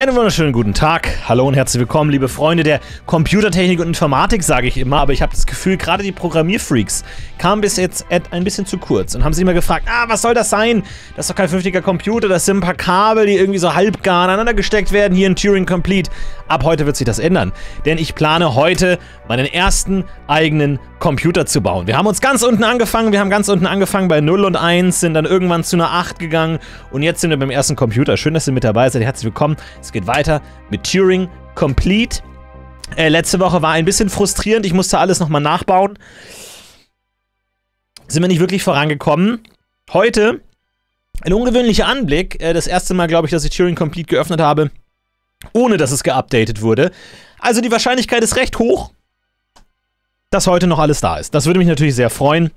Einen wunderschönen guten Tag. Hallo und herzlich willkommen, liebe Freunde der Computertechnik und Informatik, sage ich immer. Aber ich habe das Gefühl, gerade die Programmierfreaks kamen bis jetzt ein bisschen zu kurz und haben sich immer gefragt, ah, was soll das sein? Das ist doch kein vernünftiger Computer, das sind ein paar Kabel, die irgendwie so halbgar aneinander gesteckt werden, hier in Turing Complete. Ab heute wird sich das ändern, denn ich plane heute meinen ersten eigenen Computer zu bauen. Wir haben uns ganz unten angefangen, wir haben ganz unten angefangen bei 0 und 1, sind dann irgendwann zu einer 8 gegangen und jetzt sind wir beim ersten Computer. Schön, dass ihr mit dabei seid, herzlich willkommen. Es geht weiter mit Turing Complete. Äh, letzte Woche war ein bisschen frustrierend, ich musste alles nochmal nachbauen. Sind wir nicht wirklich vorangekommen. Heute ein ungewöhnlicher Anblick. Äh, das erste Mal, glaube ich, dass ich Turing Complete geöffnet habe, ohne dass es geupdatet wurde. Also die Wahrscheinlichkeit ist recht hoch, dass heute noch alles da ist. Das würde mich natürlich sehr freuen.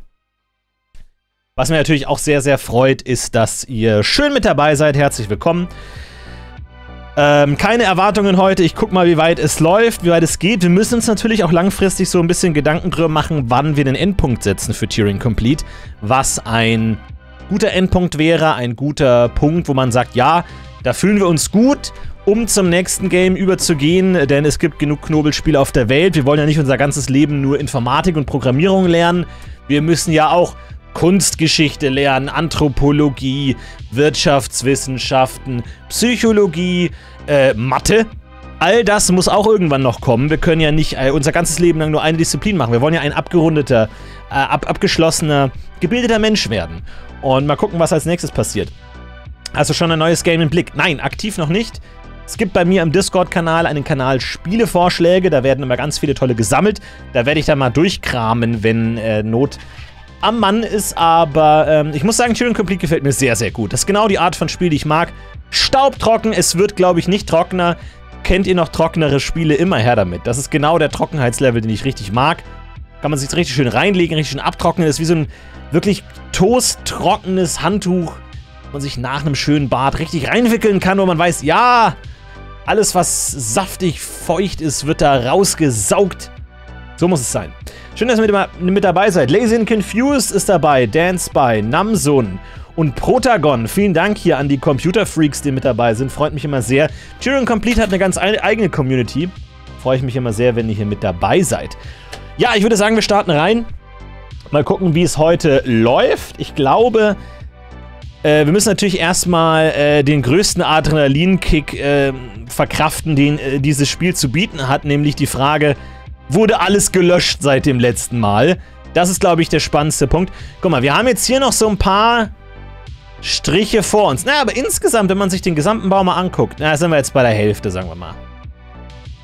Was mir natürlich auch sehr, sehr freut, ist, dass ihr schön mit dabei seid. Herzlich willkommen. Ähm, keine Erwartungen heute. Ich gucke mal, wie weit es läuft, wie weit es geht. Wir müssen uns natürlich auch langfristig so ein bisschen Gedanken drüber machen, wann wir den Endpunkt setzen für Turing Complete. Was ein guter Endpunkt wäre, ein guter Punkt, wo man sagt, ja, da fühlen wir uns gut um zum nächsten Game überzugehen, denn es gibt genug Knobelspiele auf der Welt. Wir wollen ja nicht unser ganzes Leben nur Informatik und Programmierung lernen. Wir müssen ja auch Kunstgeschichte lernen, Anthropologie, Wirtschaftswissenschaften, Psychologie, äh, Mathe. All das muss auch irgendwann noch kommen. Wir können ja nicht äh, unser ganzes Leben lang nur eine Disziplin machen. Wir wollen ja ein abgerundeter, äh, ab abgeschlossener, gebildeter Mensch werden. Und mal gucken, was als nächstes passiert. Also schon ein neues Game im Blick? Nein, aktiv noch nicht. Es gibt bei mir im Discord-Kanal einen Kanal Spielevorschläge. Da werden immer ganz viele tolle gesammelt. Da werde ich dann mal durchkramen, wenn äh, Not am Mann ist. Aber ähm, ich muss sagen, Turing Complete gefällt mir sehr, sehr gut. Das ist genau die Art von Spiel, die ich mag. Staubtrocken. Es wird, glaube ich, nicht trockener. Kennt ihr noch trockenere Spiele? Immer her damit. Das ist genau der Trockenheitslevel, den ich richtig mag. Kann man sich richtig schön reinlegen, richtig schön abtrocknen. Das ist wie so ein wirklich toasttrockenes Handtuch, man sich nach einem schönen Bad richtig reinwickeln kann, wo man weiß, ja, alles, was saftig, feucht ist, wird da rausgesaugt. So muss es sein. Schön, dass ihr mit, dabei seid. Lazy and Confused ist dabei, Dance by, Namsun und Protagon. Vielen Dank hier an die Computer-Freaks, die mit dabei sind. Freut mich immer sehr. Turing Complete hat eine ganz eigene Community. Freue ich mich immer sehr, wenn ihr hier mit dabei seid. Ja, ich würde sagen, wir starten rein. Mal gucken, wie es heute läuft. Ich glaube, äh, wir müssen natürlich erstmal äh, den größten Adrenalinkick äh, verkraften, den äh, dieses Spiel zu bieten hat, nämlich die Frage, wurde alles gelöscht seit dem letzten Mal? Das ist, glaube ich, der spannendste Punkt. Guck mal, wir haben jetzt hier noch so ein paar Striche vor uns. Naja, aber insgesamt, wenn man sich den gesamten Baum mal anguckt, na, sind wir jetzt bei der Hälfte, sagen wir mal.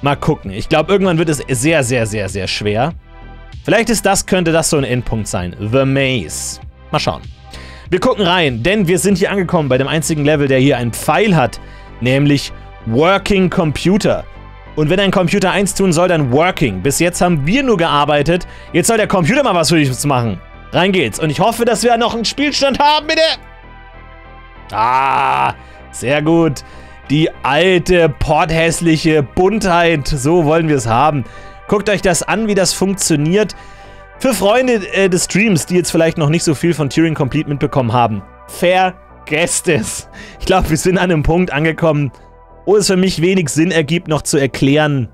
Mal gucken. Ich glaube, irgendwann wird es sehr, sehr, sehr, sehr schwer. Vielleicht ist das, könnte das so ein Endpunkt sein. The Maze. Mal schauen. Wir gucken rein, denn wir sind hier angekommen bei dem einzigen Level, der hier einen Pfeil hat, nämlich Working Computer. Und wenn ein Computer eins tun soll, dann Working. Bis jetzt haben wir nur gearbeitet. Jetzt soll der Computer mal was für uns machen. Rein geht's. Und ich hoffe, dass wir noch einen Spielstand haben, bitte. Ah, sehr gut. Die alte, porthässliche Buntheit. So wollen wir es haben. Guckt euch das an, wie das funktioniert. Für Freunde äh, des Streams, die jetzt vielleicht noch nicht so viel von Turing Complete mitbekommen haben, vergesst es. Ich glaube, wir sind an einem Punkt angekommen, wo es für mich wenig Sinn ergibt, noch zu erklären,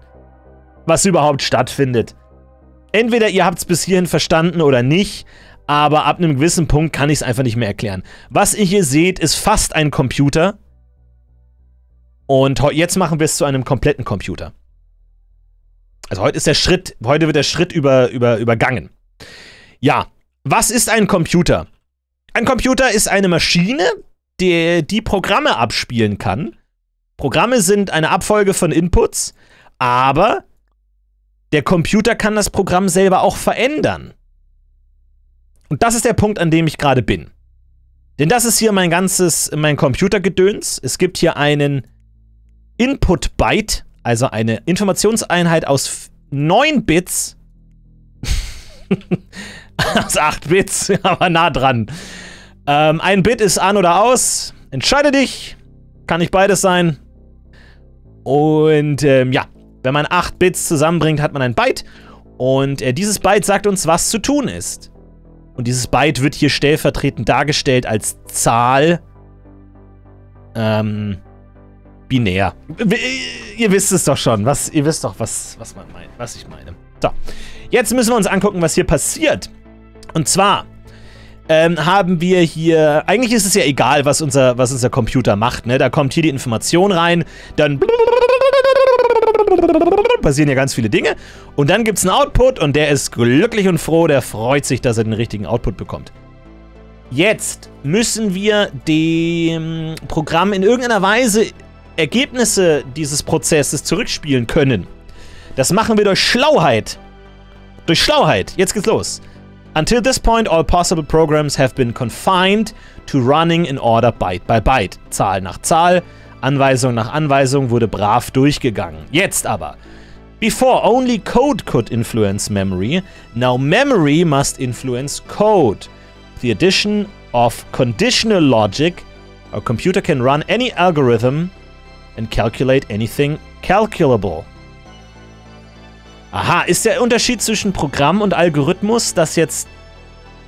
was überhaupt stattfindet. Entweder ihr habt es bis hierhin verstanden oder nicht, aber ab einem gewissen Punkt kann ich es einfach nicht mehr erklären. Was ihr hier seht, ist fast ein Computer. Und jetzt machen wir es zu einem kompletten Computer. Also heute ist der Schritt, heute wird der Schritt über, über, übergangen. Ja, was ist ein Computer? Ein Computer ist eine Maschine, die, die Programme abspielen kann. Programme sind eine Abfolge von Inputs, aber der Computer kann das Programm selber auch verändern. Und das ist der Punkt, an dem ich gerade bin. Denn das ist hier mein ganzes, mein Computergedöns. Es gibt hier einen Input-Byte, also eine Informationseinheit aus 9 Bits. aus 8 Bits, aber nah dran. Ähm, ein Bit ist an oder aus. Entscheide dich. Kann nicht beides sein. Und ähm, ja, wenn man 8 Bits zusammenbringt, hat man ein Byte. Und äh, dieses Byte sagt uns, was zu tun ist. Und dieses Byte wird hier stellvertretend dargestellt als Zahl. Ähm, binär. Ihr wisst es doch schon. Was, ihr wisst doch, was, was, man meint, was ich meine. So, jetzt müssen wir uns angucken, was hier passiert. Und zwar ähm, haben wir hier, eigentlich ist es ja egal, was unser, was unser Computer macht. Ne? Da kommt hier die Information rein, dann passieren ja ganz viele Dinge. Und dann gibt es einen Output und der ist glücklich und froh, der freut sich, dass er den richtigen Output bekommt. Jetzt müssen wir dem Programm in irgendeiner Weise Ergebnisse dieses Prozesses zurückspielen können. Das machen wir durch Schlauheit. Durch Schlauheit. Jetzt geht's los. Until this point, all possible programs have been confined to running in order byte by byte. Zahl nach Zahl, Anweisung nach Anweisung wurde brav durchgegangen. Jetzt aber. Before only code could influence memory, now memory must influence code. The addition of conditional logic, a computer can run any algorithm and calculate anything calculable. Aha, ist der Unterschied zwischen Programm und Algorithmus, dass jetzt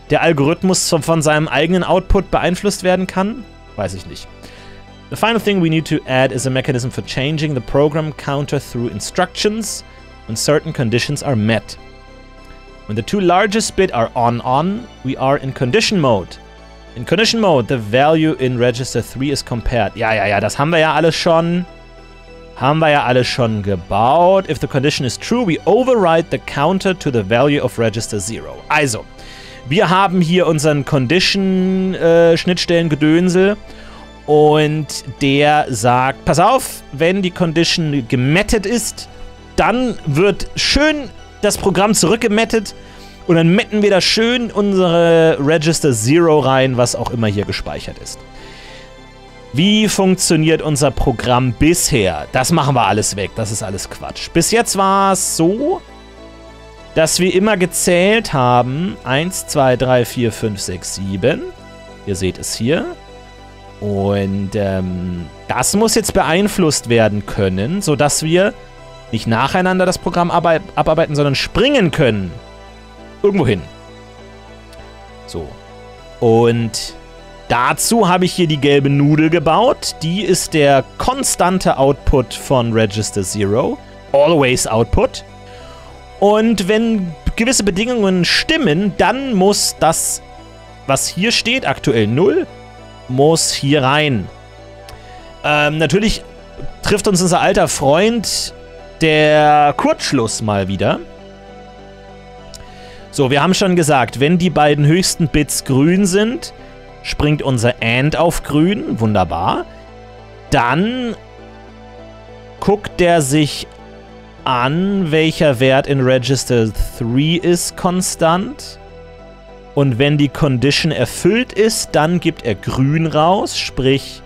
der Algorithmus von seinem eigenen Output beeinflusst werden kann? Weiß ich nicht. The final thing we need to add is a mechanism for changing the program counter through instructions when certain conditions are met. When the two largest bit are on-on, we are in condition mode. In condition mode, the value in register 3 is compared. Ja, ja, ja, das haben wir ja alles schon. Haben wir ja alles schon gebaut. If the condition is true, we override the counter to the value of register 0. Also, wir haben hier unseren Condition-Schnittstellen-Gedönsel. Äh, und der sagt, pass auf, wenn die Condition gemettet ist, dann wird schön das Programm zurückgemettet und dann metten wir da schön unsere Register Zero rein, was auch immer hier gespeichert ist. Wie funktioniert unser Programm bisher? Das machen wir alles weg, das ist alles Quatsch. Bis jetzt war es so, dass wir immer gezählt haben. 1, 2, 3, 4, 5, 6, 7. Ihr seht es hier. Und ähm, das muss jetzt beeinflusst werden können, sodass wir nicht nacheinander das Programm abarbeiten, sondern springen können irgendwo hin. So. Und dazu habe ich hier die gelbe Nudel gebaut. Die ist der konstante Output von Register Zero. Always Output. Und wenn gewisse Bedingungen stimmen, dann muss das, was hier steht, aktuell 0, muss hier rein. Ähm, natürlich trifft uns unser alter Freund der Kurzschluss mal wieder. So, wir haben schon gesagt, wenn die beiden höchsten Bits grün sind, springt unser AND auf grün. Wunderbar. Dann guckt der sich an, welcher Wert in Register 3 ist konstant. Und wenn die Condition erfüllt ist, dann gibt er grün raus. Sprich,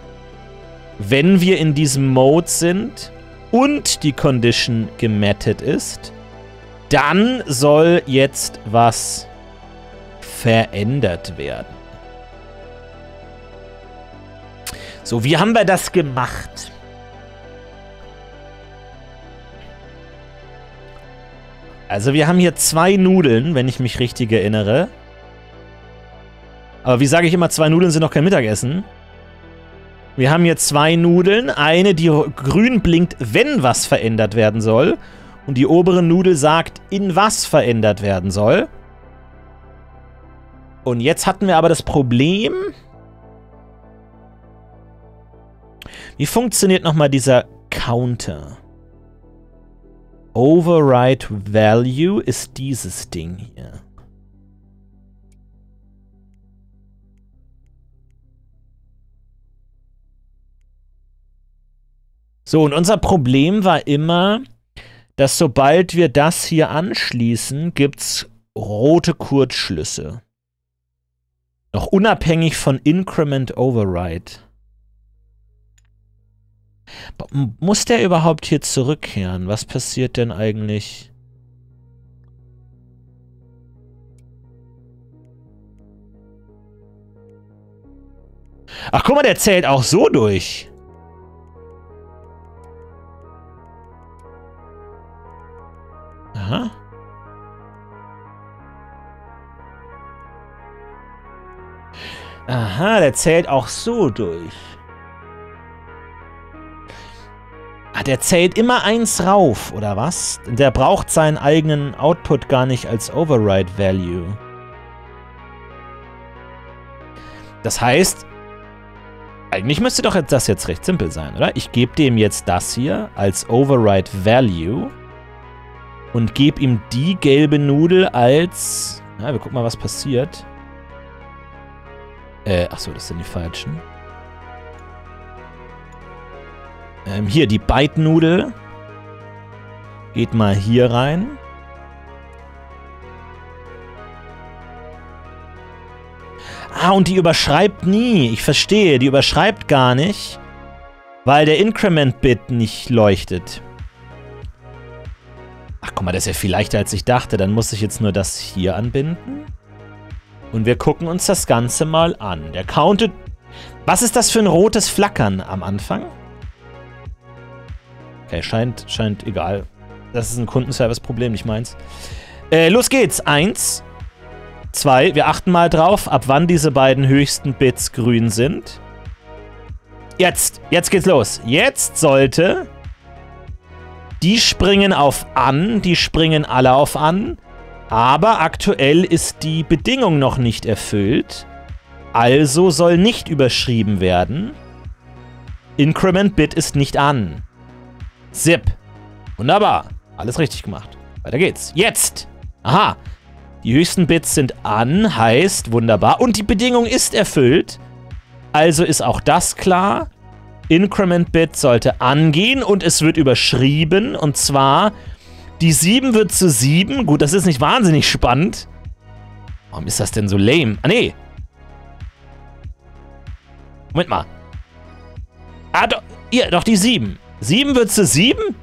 wenn wir in diesem Mode sind und die Condition gemattet ist, dann soll jetzt was verändert werden. So, wie haben wir das gemacht? Also wir haben hier zwei Nudeln, wenn ich mich richtig erinnere. Aber wie sage ich immer, zwei Nudeln sind noch kein Mittagessen. Wir haben hier zwei Nudeln. Eine, die grün blinkt, wenn was verändert werden soll. Und die obere Nudel sagt, in was verändert werden soll. Und jetzt hatten wir aber das Problem... Wie funktioniert nochmal dieser Counter? Override Value ist dieses Ding hier. So, und unser Problem war immer, dass sobald wir das hier anschließen, gibt es rote Kurzschlüsse. Noch unabhängig von Increment Override. Muss der überhaupt hier zurückkehren? Was passiert denn eigentlich? Ach, guck mal, der zählt auch so durch. Aha. Aha, der zählt auch so durch. Ah, der zählt immer eins rauf, oder was? Der braucht seinen eigenen Output gar nicht als Override Value. Das heißt, eigentlich müsste doch das jetzt recht simpel sein, oder? Ich gebe dem jetzt das hier als Override Value und gebe ihm die gelbe Nudel als... Na, wir gucken mal, was passiert. Äh, achso, das sind die falschen. Ähm, hier, die Byte-Nudel. Geht mal hier rein. Ah, und die überschreibt nie. Ich verstehe, die überschreibt gar nicht, weil der Increment-Bit nicht leuchtet. Ach, guck mal, das ist ja viel leichter, als ich dachte. Dann muss ich jetzt nur das hier anbinden. Und wir gucken uns das Ganze mal an. Der countet... Was ist das für ein rotes Flackern am Anfang? Okay, scheint, scheint egal. Das ist ein Kundenservice-Problem, nicht meins. Äh, los geht's. Eins, zwei. Wir achten mal drauf, ab wann diese beiden höchsten Bits grün sind. Jetzt, jetzt geht's los. Jetzt sollte... Die springen auf an, die springen alle auf an. Aber aktuell ist die Bedingung noch nicht erfüllt. Also soll nicht überschrieben werden. Increment Bit ist nicht an. Zip. Wunderbar. Alles richtig gemacht. Weiter geht's. Jetzt. Aha. Die höchsten Bits sind an, heißt wunderbar. Und die Bedingung ist erfüllt. Also ist auch das klar. Increment Bit sollte angehen und es wird überschrieben. Und zwar, die 7 wird zu 7. Gut, das ist nicht wahnsinnig spannend. Warum ist das denn so lame? Ah, nee. Moment mal. Ah, doch, hier, doch die 7. 7 wird zu 7?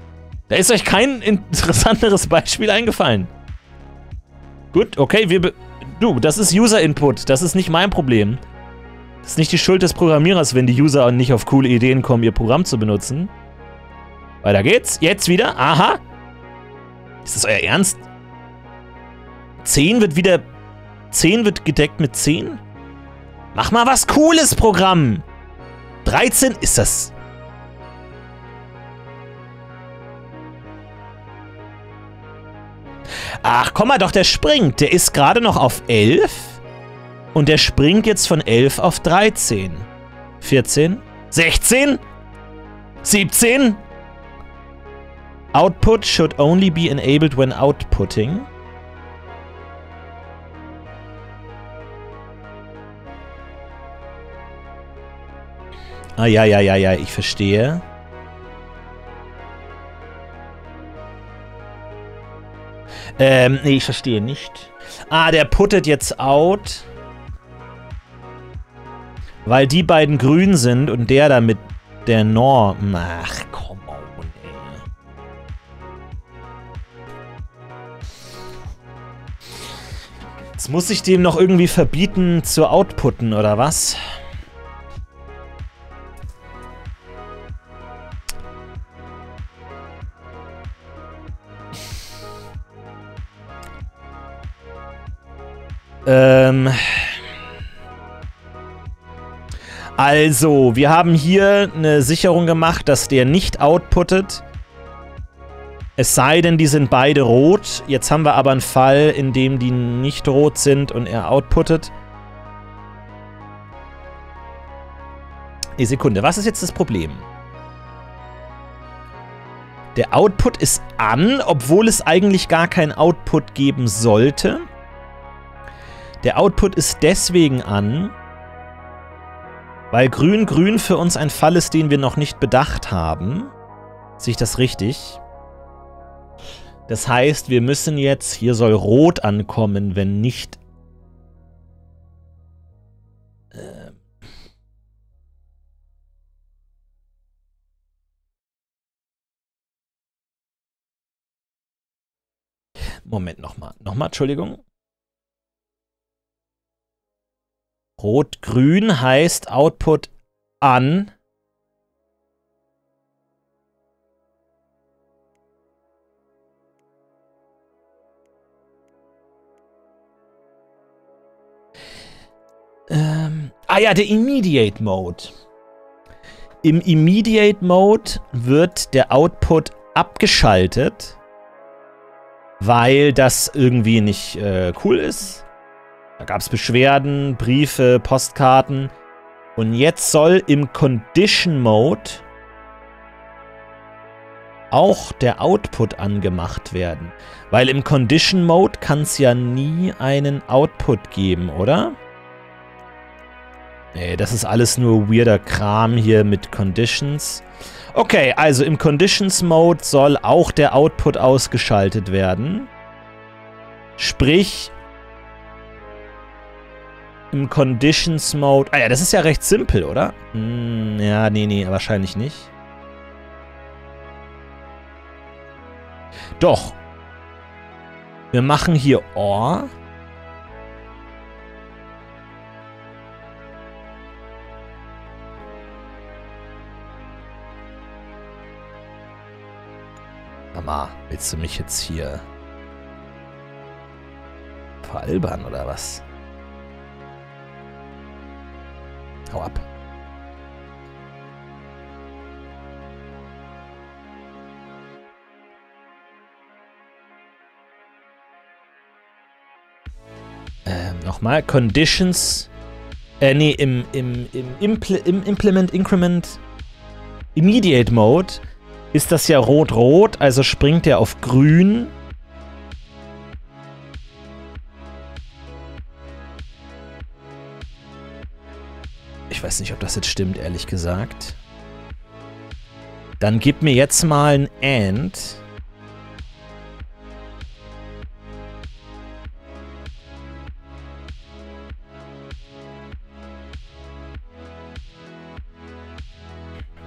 Da ist euch kein interessanteres Beispiel eingefallen. Gut, okay, wir... Du, das ist User-Input. Das ist nicht mein Problem. Das ist nicht die Schuld des Programmierers, wenn die User nicht auf coole Ideen kommen, ihr Programm zu benutzen. Weiter geht's. Jetzt wieder. Aha. Ist das euer Ernst? 10 wird wieder... 10 wird gedeckt mit 10? Mach mal was Cooles, Programm! 13? Ist das... Ach, komm mal doch, der springt. Der ist gerade noch auf 11. Und der springt jetzt von 11 auf 13. 14. 16. 17. Output should only be enabled when outputting. Ah, ja, ja, ja, ja, ich verstehe. Ähm, nee, ich verstehe nicht. Ah, der puttet jetzt out. Weil die beiden grün sind und der da mit der Norm. Ach, komm on, ey. Jetzt muss ich dem noch irgendwie verbieten zu outputten, oder was? Also, wir haben hier eine Sicherung gemacht, dass der nicht outputtet. Es sei denn, die sind beide rot. Jetzt haben wir aber einen Fall, in dem die nicht rot sind und er outputtet. Eine Sekunde, was ist jetzt das Problem? Der Output ist an, obwohl es eigentlich gar keinen Output geben sollte. Der Output ist deswegen an, weil grün-grün für uns ein Fall ist, den wir noch nicht bedacht haben. Sehe ich das richtig? Das heißt, wir müssen jetzt, hier soll rot ankommen, wenn nicht... Äh Moment, nochmal. Nochmal, Entschuldigung. Rot-Grün heißt Output an. Ähm, ah ja, der Immediate Mode. Im Immediate Mode wird der Output abgeschaltet, weil das irgendwie nicht äh, cool ist. Da gab es Beschwerden, Briefe, Postkarten. Und jetzt soll im Condition Mode auch der Output angemacht werden. Weil im Condition Mode kann es ja nie einen Output geben, oder? Nee, das ist alles nur weirder Kram hier mit Conditions. Okay, also im Conditions Mode soll auch der Output ausgeschaltet werden. Sprich, im Conditions Mode... Ah ja, das ist ja recht simpel, oder? Hm, ja, nee, nee, wahrscheinlich nicht. Doch. Wir machen hier OR. Mama, willst du mich jetzt hier veralbern oder was? Hau ab. Ähm, nochmal. Conditions. Äh, nee, im, im, im, Impl im Implement Increment Immediate Mode ist das ja rot-rot, also springt er auf grün. Ich weiß nicht, ob das jetzt stimmt, ehrlich gesagt. Dann gib mir jetzt mal ein AND.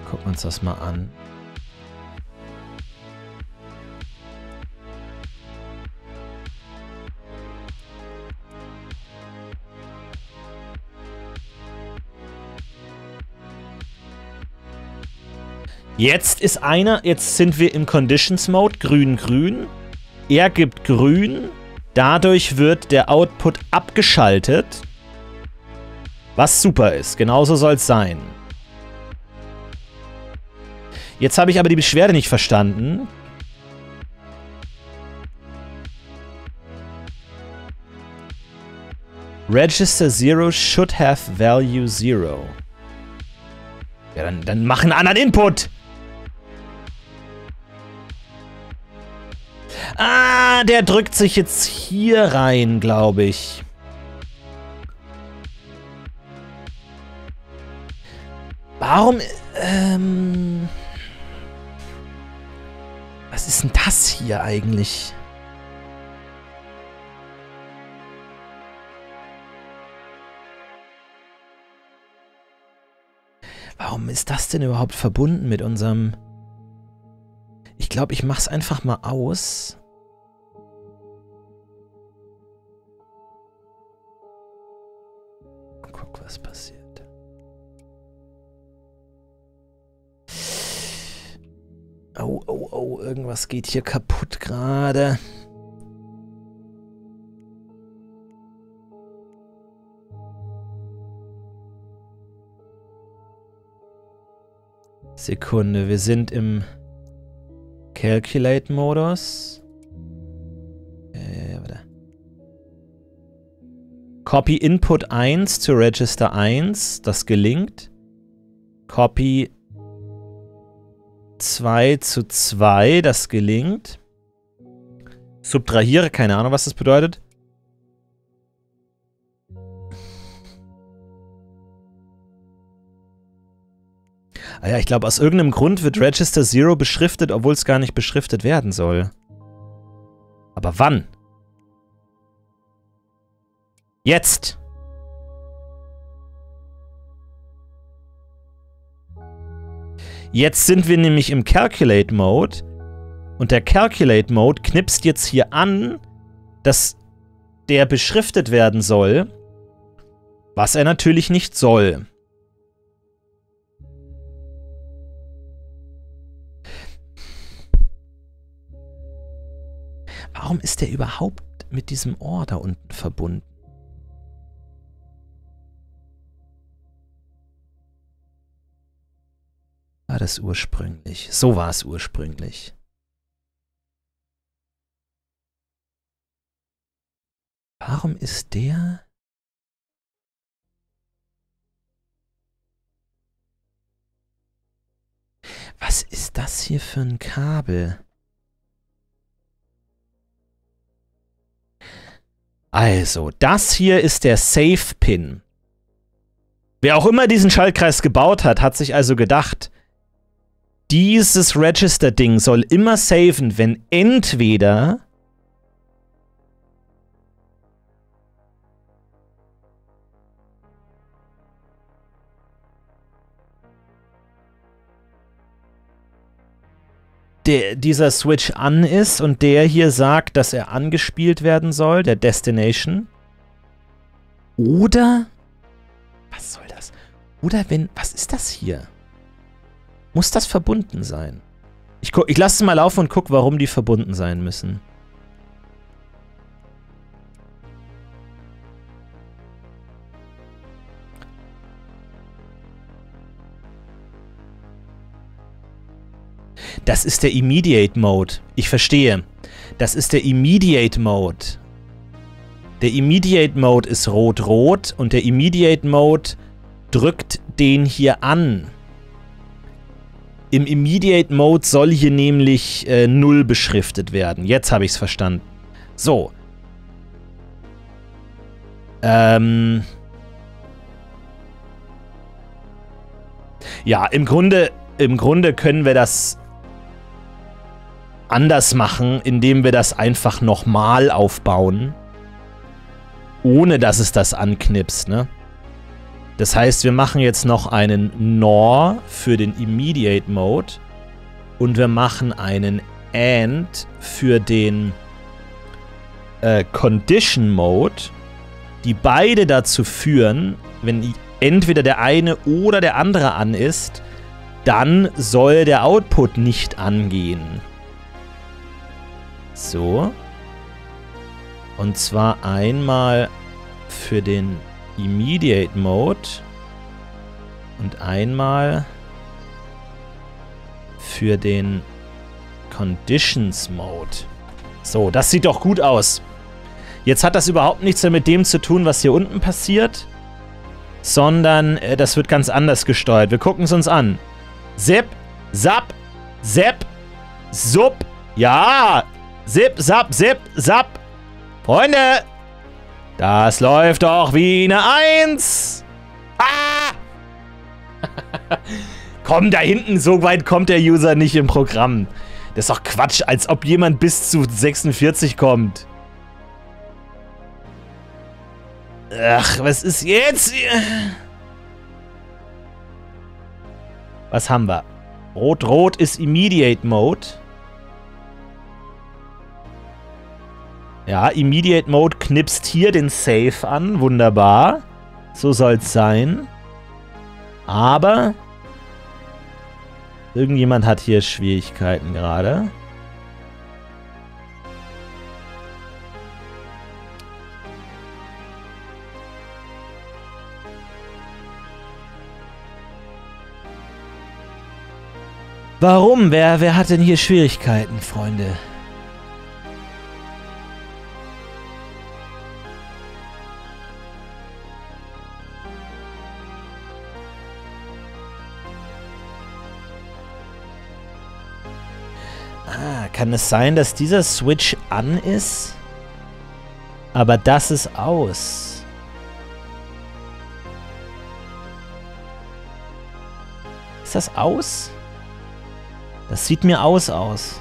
Gucken wir uns das mal an. Jetzt ist einer, jetzt sind wir im Conditions Mode, grün, grün. Er gibt grün. Dadurch wird der Output abgeschaltet. Was super ist. Genauso soll es sein. Jetzt habe ich aber die Beschwerde nicht verstanden. Register 0 should have value 0. Ja, dann, dann mach einen anderen Input. Ah, der drückt sich jetzt hier rein, glaube ich. Warum, ähm... Was ist denn das hier eigentlich? Warum ist das denn überhaupt verbunden mit unserem... Ich glaube, ich mache es einfach mal aus. Guck, was passiert. Oh, oh, oh, irgendwas geht hier kaputt gerade. Sekunde, wir sind im Calculate-Modus. Warte. Copy Input 1 zu Register 1, das gelingt. Copy 2 zu 2, das gelingt. Subtrahiere, keine Ahnung, was das bedeutet. Ah ja, ich glaube, aus irgendeinem Grund wird Register 0 beschriftet, obwohl es gar nicht beschriftet werden soll. Aber wann? Jetzt! Jetzt sind wir nämlich im Calculate Mode und der Calculate Mode knipst jetzt hier an, dass der beschriftet werden soll, was er natürlich nicht soll. Warum ist der überhaupt mit diesem Ohr da unten verbunden? War das ursprünglich? So war es ursprünglich. Warum ist der... Was ist das hier für ein Kabel? Also, das hier ist der Safe-Pin. Wer auch immer diesen Schaltkreis gebaut hat, hat sich also gedacht, dieses Register-Ding soll immer saven, wenn entweder der, dieser Switch an ist und der hier sagt, dass er angespielt werden soll, der Destination. Oder, was soll das? Oder wenn, was ist das hier? Muss das verbunden sein? Ich, ich lasse es mal laufen und gucke, warum die verbunden sein müssen. Das ist der Immediate Mode. Ich verstehe. Das ist der Immediate Mode. Der Immediate Mode ist rot-rot und der Immediate Mode drückt den hier an. Im Immediate Mode soll hier nämlich äh, 0 beschriftet werden. Jetzt habe ich es verstanden. So. Ähm. Ja, im Grunde, im Grunde können wir das anders machen, indem wir das einfach nochmal aufbauen. Ohne dass es das anknipst, ne? Das heißt, wir machen jetzt noch einen NOR für den Immediate Mode und wir machen einen AND für den äh, Condition Mode, die beide dazu führen, wenn entweder der eine oder der andere an ist, dann soll der Output nicht angehen. So. Und zwar einmal für den Immediate Mode und einmal für den Conditions Mode. So, das sieht doch gut aus. Jetzt hat das überhaupt nichts mehr mit dem zu tun, was hier unten passiert, sondern äh, das wird ganz anders gesteuert. Wir gucken es uns an. Zip, Zap, Zap, Sub. Ja, Zip, Zap, Zip, Zap. Freunde, das läuft doch wie eine Eins. Ah! Komm, da hinten, so weit kommt der User nicht im Programm. Das ist doch Quatsch, als ob jemand bis zu 46 kommt. Ach, was ist jetzt? Was haben wir? Rot-Rot ist Immediate Mode. Ja, Immediate Mode knipst hier den Save an. Wunderbar. So soll es sein. Aber irgendjemand hat hier Schwierigkeiten gerade. Warum? Wer, wer hat denn hier Schwierigkeiten, Freunde? Kann es sein, dass dieser Switch an ist? Aber das ist aus. Ist das aus? Das sieht mir aus aus.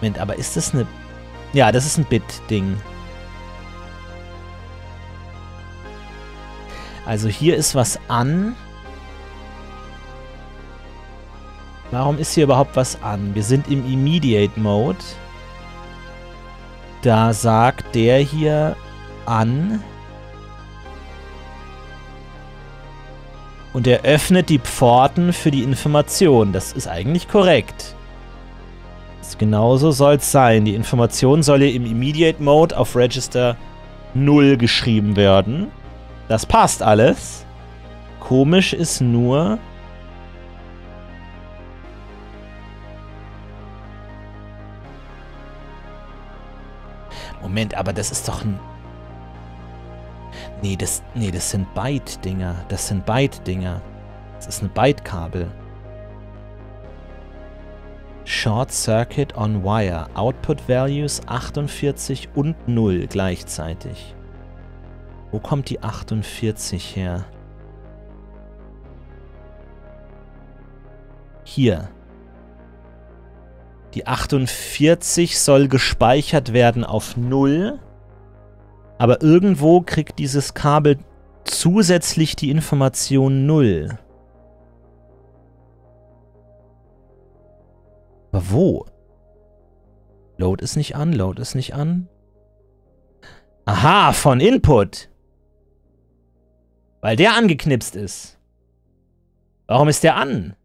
Moment, aber ist das eine... Ja, das ist ein Bit-Ding. Also hier ist was an. Warum ist hier überhaupt was an? Wir sind im Immediate Mode. Da sagt der hier an. Und er öffnet die Pforten für die Information. Das ist eigentlich korrekt. Genauso soll es sein. Die Information soll hier im Immediate Mode auf Register 0 geschrieben werden. Das passt alles. Komisch ist nur, Moment, aber das ist doch ein... Nee, das, nee, das sind Byte-Dinger. Das sind Byte-Dinger. Das ist ein Byte-Kabel. Short Circuit on Wire. Output Values 48 und 0 gleichzeitig. Wo kommt die 48 her? Hier. Die 48 soll gespeichert werden auf 0. Aber irgendwo kriegt dieses Kabel zusätzlich die Information 0. Aber wo? Load ist nicht an, Load ist nicht an. Aha, von Input. Weil der angeknipst ist. Warum ist der an?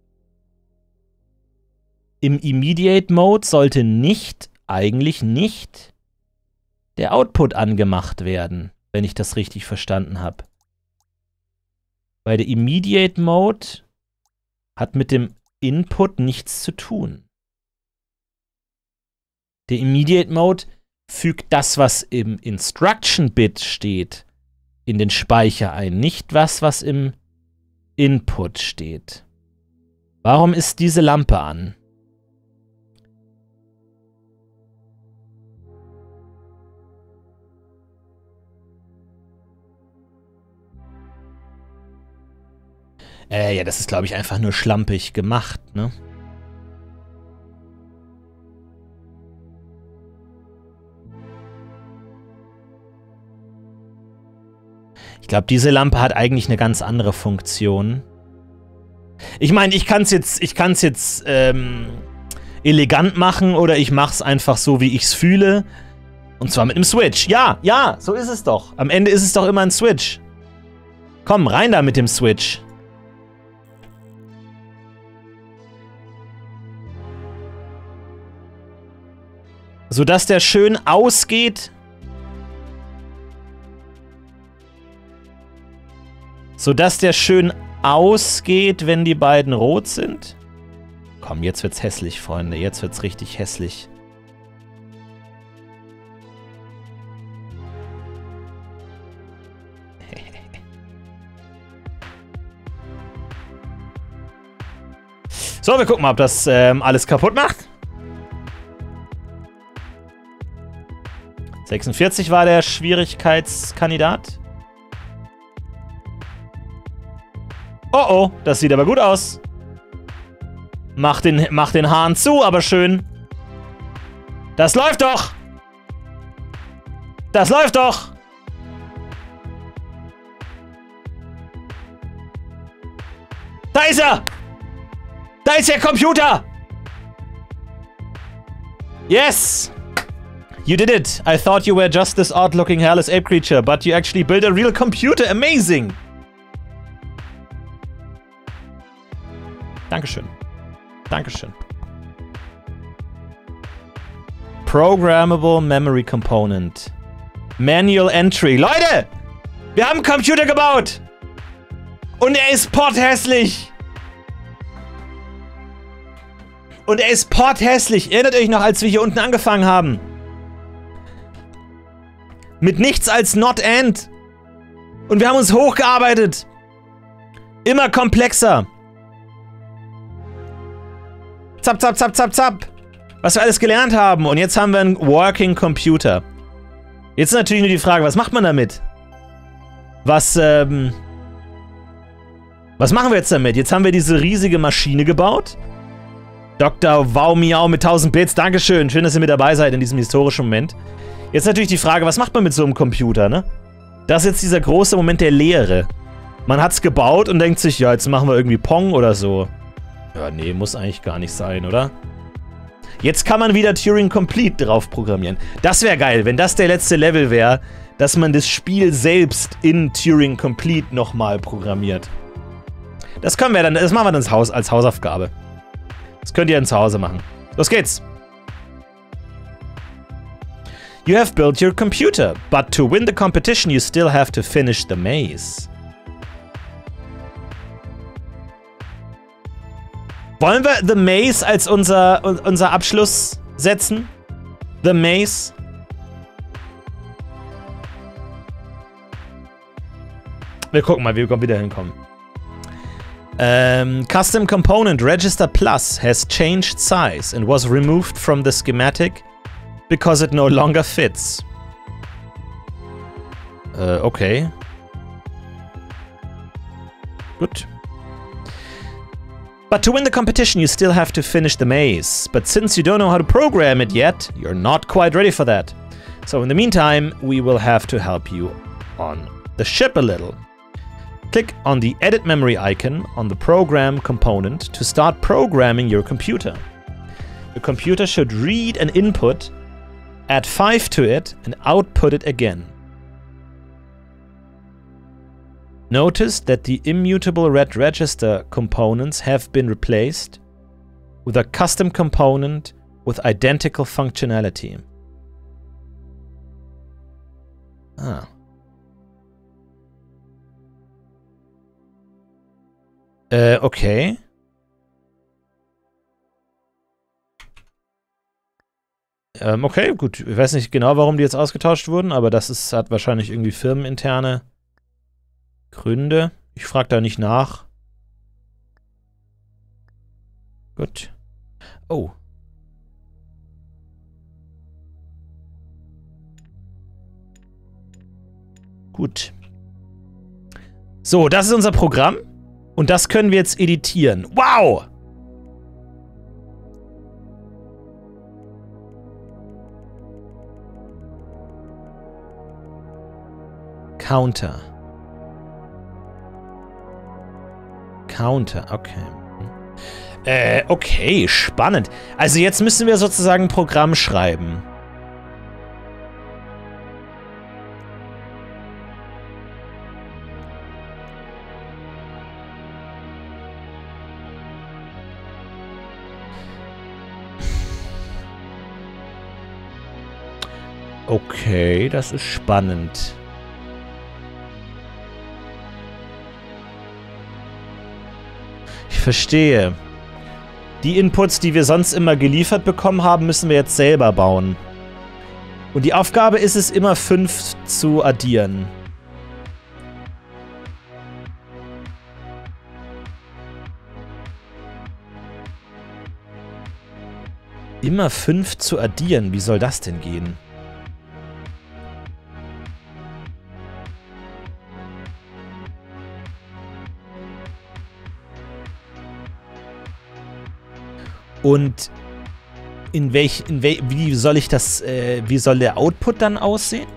Im Immediate Mode sollte nicht, eigentlich nicht, der Output angemacht werden, wenn ich das richtig verstanden habe. Weil der Immediate Mode hat mit dem Input nichts zu tun. Der Immediate Mode fügt das, was im Instruction Bit steht, in den Speicher ein, nicht was, was im Input steht. Warum ist diese Lampe an? Äh, ja, das ist, glaube ich, einfach nur schlampig gemacht, ne? Ich glaube, diese Lampe hat eigentlich eine ganz andere Funktion. Ich meine, ich kann es jetzt, ich kann's jetzt ähm, elegant machen oder ich mache es einfach so, wie ich es fühle. Und zwar mit einem Switch. Ja, ja, so ist es doch. Am Ende ist es doch immer ein Switch. Komm, rein da mit dem Switch. Sodass der schön ausgeht Sodass der schön ausgeht, wenn die beiden rot sind. Komm, jetzt wird's hässlich, Freunde. Jetzt wird's richtig hässlich. So, wir gucken mal, ob das ähm, alles kaputt macht. 46 war der Schwierigkeitskandidat. Oh oh, das sieht aber gut aus. Mach den, mach den Hahn zu, aber schön. Das läuft doch. Das läuft doch. Da ist er. Da ist der Computer. Yes. You did it. I thought you were just this odd-looking hairless ape creature, but you actually built a real computer. Amazing. Dankeschön. Dankeschön. Programmable Memory Component. Manual Entry. Leute! Wir haben einen Computer gebaut! Und er ist potthässlich! Und er ist potthässlich. Erinnert euch noch, als wir hier unten angefangen haben? Mit nichts als Not End. Und wir haben uns hochgearbeitet. Immer komplexer. Zap, zap, zap, zap, zap. Was wir alles gelernt haben. Und jetzt haben wir einen Working Computer. Jetzt ist natürlich nur die Frage, was macht man damit? Was, ähm... Was machen wir jetzt damit? Jetzt haben wir diese riesige Maschine gebaut. Dr. Wow Miau mit 1000 Bits, Dankeschön. Schön, dass ihr mit dabei seid in diesem historischen Moment. Jetzt natürlich die Frage, was macht man mit so einem Computer, ne? Das ist jetzt dieser große Moment der Leere. Man hat's gebaut und denkt sich, ja, jetzt machen wir irgendwie Pong oder so. Ja, nee, muss eigentlich gar nicht sein, oder? Jetzt kann man wieder Turing Complete drauf programmieren. Das wäre geil, wenn das der letzte Level wäre, dass man das Spiel selbst in Turing Complete nochmal programmiert. Das können wir dann, das machen wir dann als Hausaufgabe. Das könnt ihr dann zu Hause machen. Los geht's! You have built your computer, but to win the competition you still have to finish the maze. Wollen wir The Maze als unser, unser Abschluss setzen? The Maze? Wir gucken mal, wie wir wieder hinkommen. Um, custom component register plus has changed size and was removed from the schematic because it no longer fits. Uh, okay. Good. But to win the competition, you still have to finish the maze. But since you don't know how to program it yet, you're not quite ready for that. So in the meantime, we will have to help you on the ship a little. Click on the edit memory icon on the program component to start programming your computer. The computer should read an input, add 5 to it, and output it again. Notice that the immutable red register components have been replaced with a custom component with identical functionality. Ah. Äh, okay. Ähm, okay, gut. Ich weiß nicht genau, warum die jetzt ausgetauscht wurden, aber das ist, hat wahrscheinlich irgendwie firmeninterne Gründe. Ich frage da nicht nach. Gut. Oh. Gut. So, das ist unser Programm. Und das können wir jetzt editieren. Wow! Counter. Counter, okay. Äh, okay, spannend. Also jetzt müssen wir sozusagen ein Programm schreiben. Okay, das ist spannend. Ich verstehe. Die Inputs, die wir sonst immer geliefert bekommen haben, müssen wir jetzt selber bauen. Und die Aufgabe ist es, immer fünf zu addieren. Immer fünf zu addieren, wie soll das denn gehen? Und in welch, in wel, wie soll ich das, äh, wie soll der Output dann aussehen?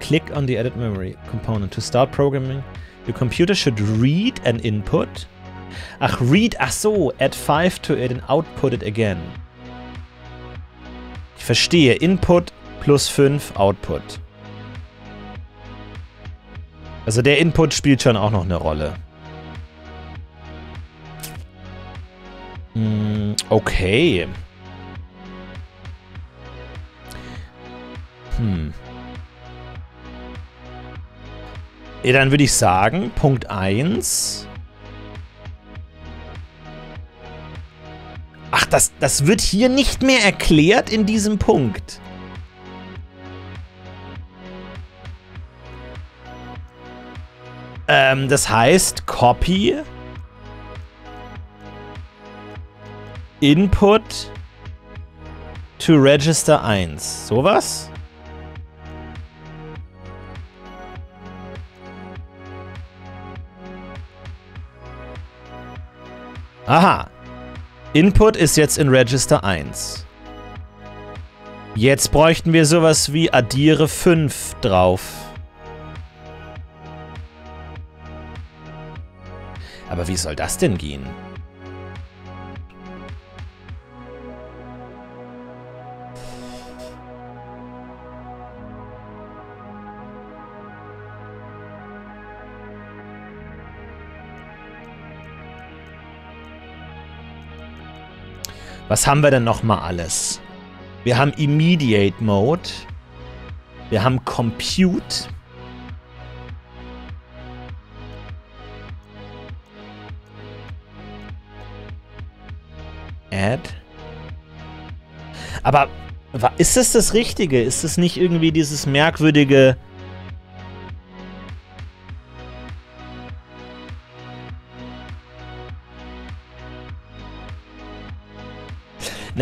Click on the edit memory component to start programming. Your computer should read an input. Ach, read, ach so, add 5 to it and output it again. Ich verstehe, Input plus 5 Output. Also der Input spielt schon auch noch eine Rolle. Hm, okay. Hm. Ja, dann würde ich sagen, Punkt 1. Ach, das, das wird hier nicht mehr erklärt in diesem Punkt. Ähm, das heißt, Copy Input to Register 1. Sowas? Aha. Input ist jetzt in Register 1. Jetzt bräuchten wir sowas wie addiere 5 drauf. Aber wie soll das denn gehen? Was haben wir denn nochmal alles? Wir haben Immediate Mode. Wir haben Compute. Add. Aber ist das das Richtige? Ist es nicht irgendwie dieses merkwürdige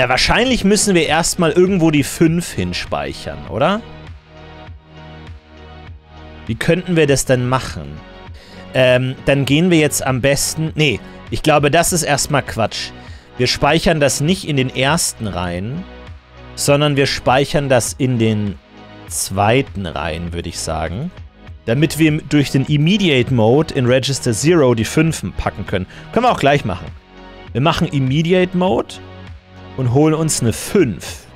Na, wahrscheinlich müssen wir erstmal irgendwo die 5 hinspeichern, oder? Wie könnten wir das denn machen? Ähm, dann gehen wir jetzt am besten... Nee, ich glaube, das ist erstmal Quatsch. Wir speichern das nicht in den ersten rein, sondern wir speichern das in den zweiten rein, würde ich sagen. Damit wir durch den Immediate Mode in Register 0 die 5 packen können. Können wir auch gleich machen. Wir machen Immediate Mode und holen uns eine 5.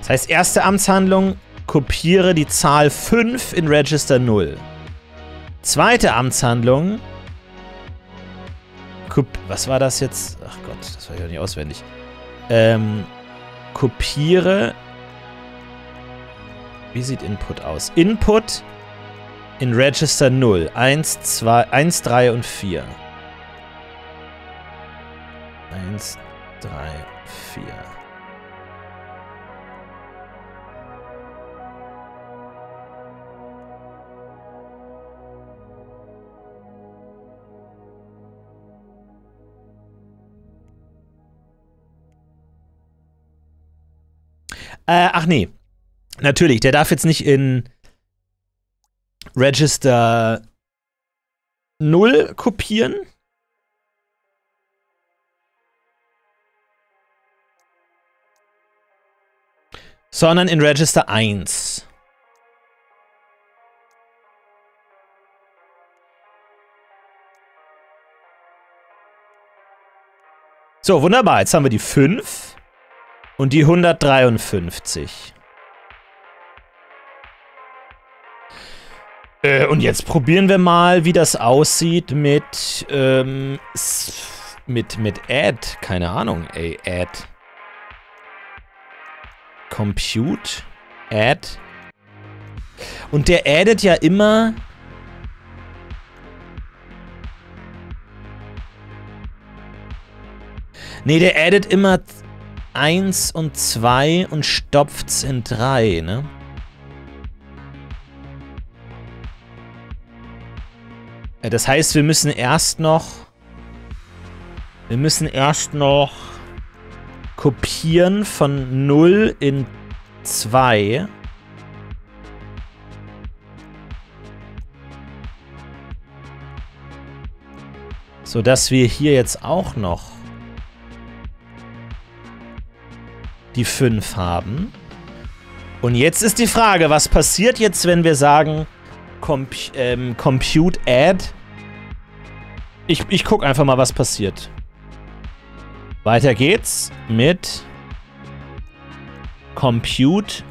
Das heißt, erste Amtshandlung, kopiere die Zahl 5 in Register 0. Zweite Amtshandlung, was war das jetzt? Ach Gott, das war ja nicht auswendig. Ähm, kopiere. Wie sieht Input aus? Input in Register 0. 1, 2, 1, 3 und 4. 1, 3, 4. Äh, ach nee. Natürlich, der darf jetzt nicht in Register 0 kopieren. Sondern in Register 1. So, wunderbar. Jetzt haben wir die 5. Und die 153. Äh, und jetzt probieren wir mal, wie das aussieht mit, ähm, mit, mit Add. Keine Ahnung, ey, Add. Compute. Add. Und der addet ja immer... Nee, der addet immer 1 und 2 und stopft's in 3, ne? Das heißt, wir müssen erst noch... Wir müssen erst noch kopieren von 0 in 2. Sodass wir hier jetzt auch noch die 5 haben. Und jetzt ist die Frage, was passiert jetzt, wenn wir sagen, Comp ähm, Compute Add? Ich, ich guck einfach mal, was passiert. Weiter geht's mit Compute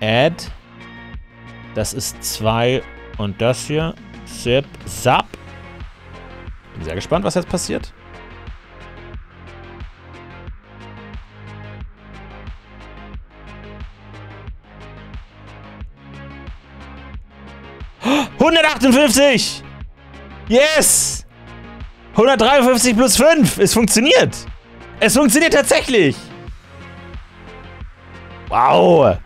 Add. Das ist 2 und das hier. Zip, Zap. Bin sehr gespannt, was jetzt passiert. 158! Yes! 153 plus 5! Es funktioniert! Es funktioniert tatsächlich! Wow!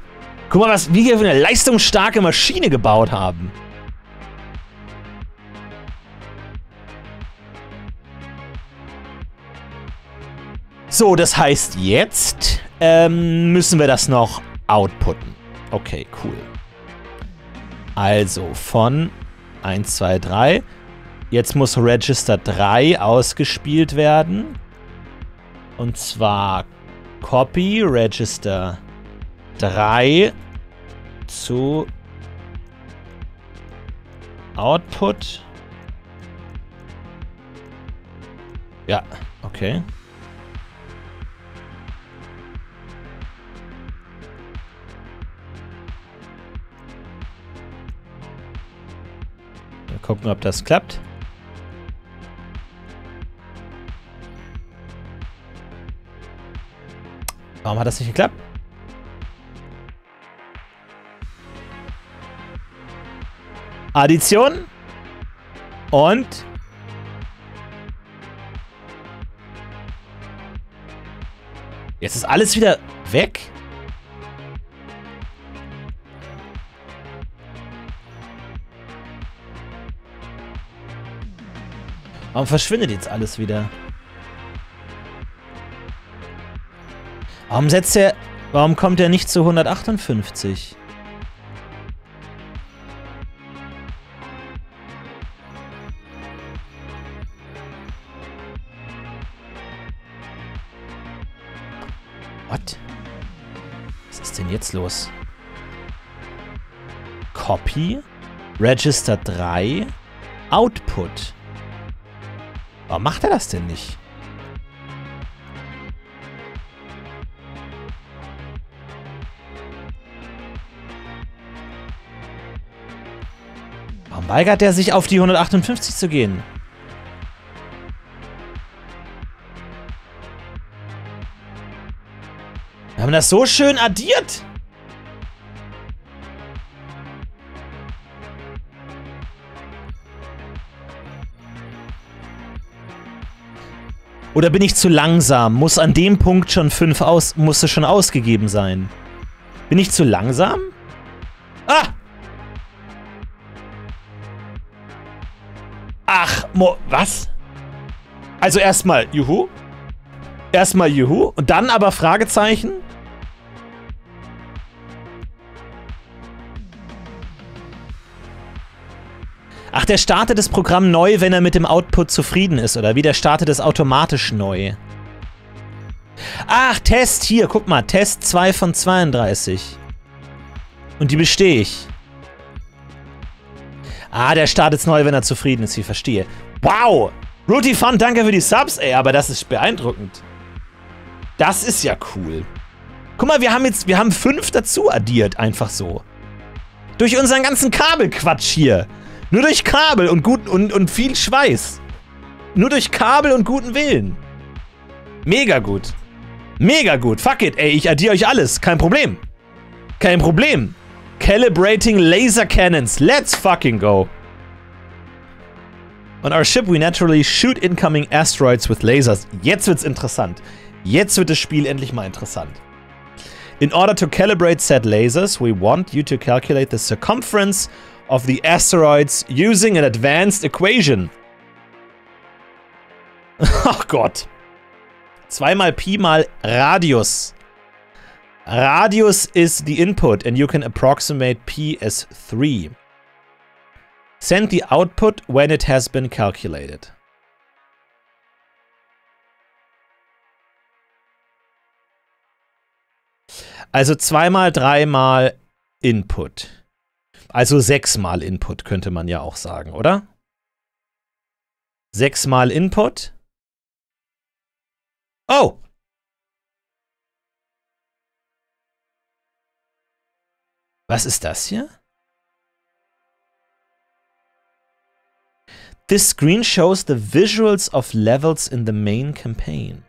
Guck mal, was wir hier für eine leistungsstarke Maschine gebaut haben. So, das heißt, jetzt ähm, müssen wir das noch outputten. Okay, cool. Also von 1, 2, 3. Jetzt muss Register 3 ausgespielt werden. Und zwar Copy Register 3 zu Output. Ja, okay. Gucken, ob das klappt. Warum hat das nicht geklappt? Addition. Und jetzt ist alles wieder weg. Warum verschwindet jetzt alles wieder? Warum setzt er... Warum kommt er nicht zu 158? What? Was ist denn jetzt los? Copy, Register 3, Output. Warum macht er das denn nicht? Warum weigert er sich auf die 158 zu gehen? Wir haben das so schön addiert. Oder bin ich zu langsam? Muss an dem Punkt schon 5 aus... Musste schon ausgegeben sein. Bin ich zu langsam? Ah! Ach, Mo... Was? Also erstmal Juhu. Erstmal Juhu. Und dann aber Fragezeichen. Der startet das Programm neu, wenn er mit dem Output zufrieden ist, oder wie? Der startet es automatisch neu. Ach, Test hier, guck mal, Test 2 von 32. Und die bestehe ich. Ah, der startet es neu, wenn er zufrieden ist, ich verstehe. Wow! Ruti Fun, danke für die Subs, ey, aber das ist beeindruckend. Das ist ja cool. Guck mal, wir haben jetzt, wir haben fünf dazu addiert, einfach so. Durch unseren ganzen Kabelquatsch hier. Nur durch Kabel und, gut, und, und viel Schweiß. Nur durch Kabel und guten Willen. Mega gut. Mega gut. Fuck it, ey, ich addiere euch alles. Kein Problem. Kein Problem. Calibrating laser cannons. Let's fucking go. On our ship we naturally shoot incoming asteroids with lasers. Jetzt wird's interessant. Jetzt wird das Spiel endlich mal interessant. In order to calibrate said lasers, we want you to calculate the circumference of the asteroids using an advanced equation. Ach oh Gott. 2 mal Pi mal Radius. Radius is the input and you can approximate P as 3. Send the output when it has been calculated. Also zweimal, dreimal Input. Also sechsmal Input könnte man ja auch sagen, oder? Sechsmal Input. Oh! Was ist das hier? This screen shows the visuals of levels in the main campaign.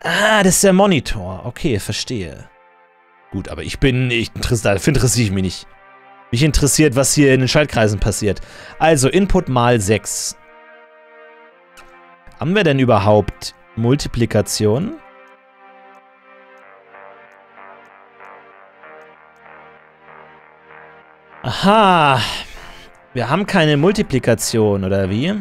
Ah, das ist der Monitor. Okay, verstehe. Gut, aber ich bin, ich, dafür interessiere ich mich nicht. Mich interessiert, was hier in den Schaltkreisen passiert. Also, Input mal 6. Haben wir denn überhaupt Multiplikation? Aha. Wir haben keine Multiplikation, oder wie?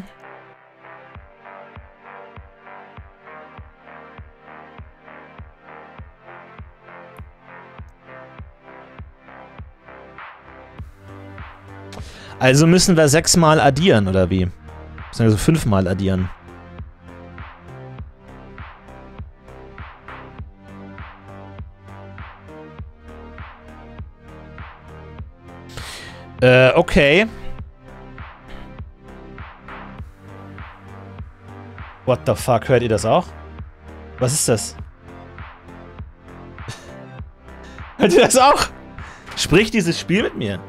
Also müssen wir sechsmal addieren, oder wie? Also fünfmal addieren. Äh, okay. What the fuck, hört ihr das auch? Was ist das? hört ihr das auch? Spricht dieses Spiel mit mir?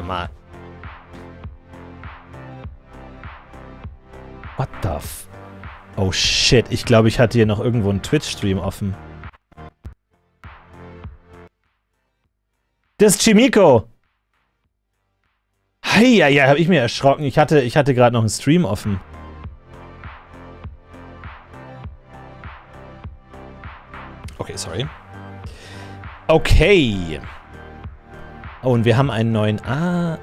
Warte mal. What the f... Oh shit, ich glaube, ich hatte hier noch irgendwo einen Twitch-Stream offen. Das ist Chimiko! Hey, ja, ja, hab ich mir erschrocken. Ich hatte, ich hatte gerade noch einen Stream offen. Okay, sorry. Okay. Oh, und wir haben einen neuen... Ah.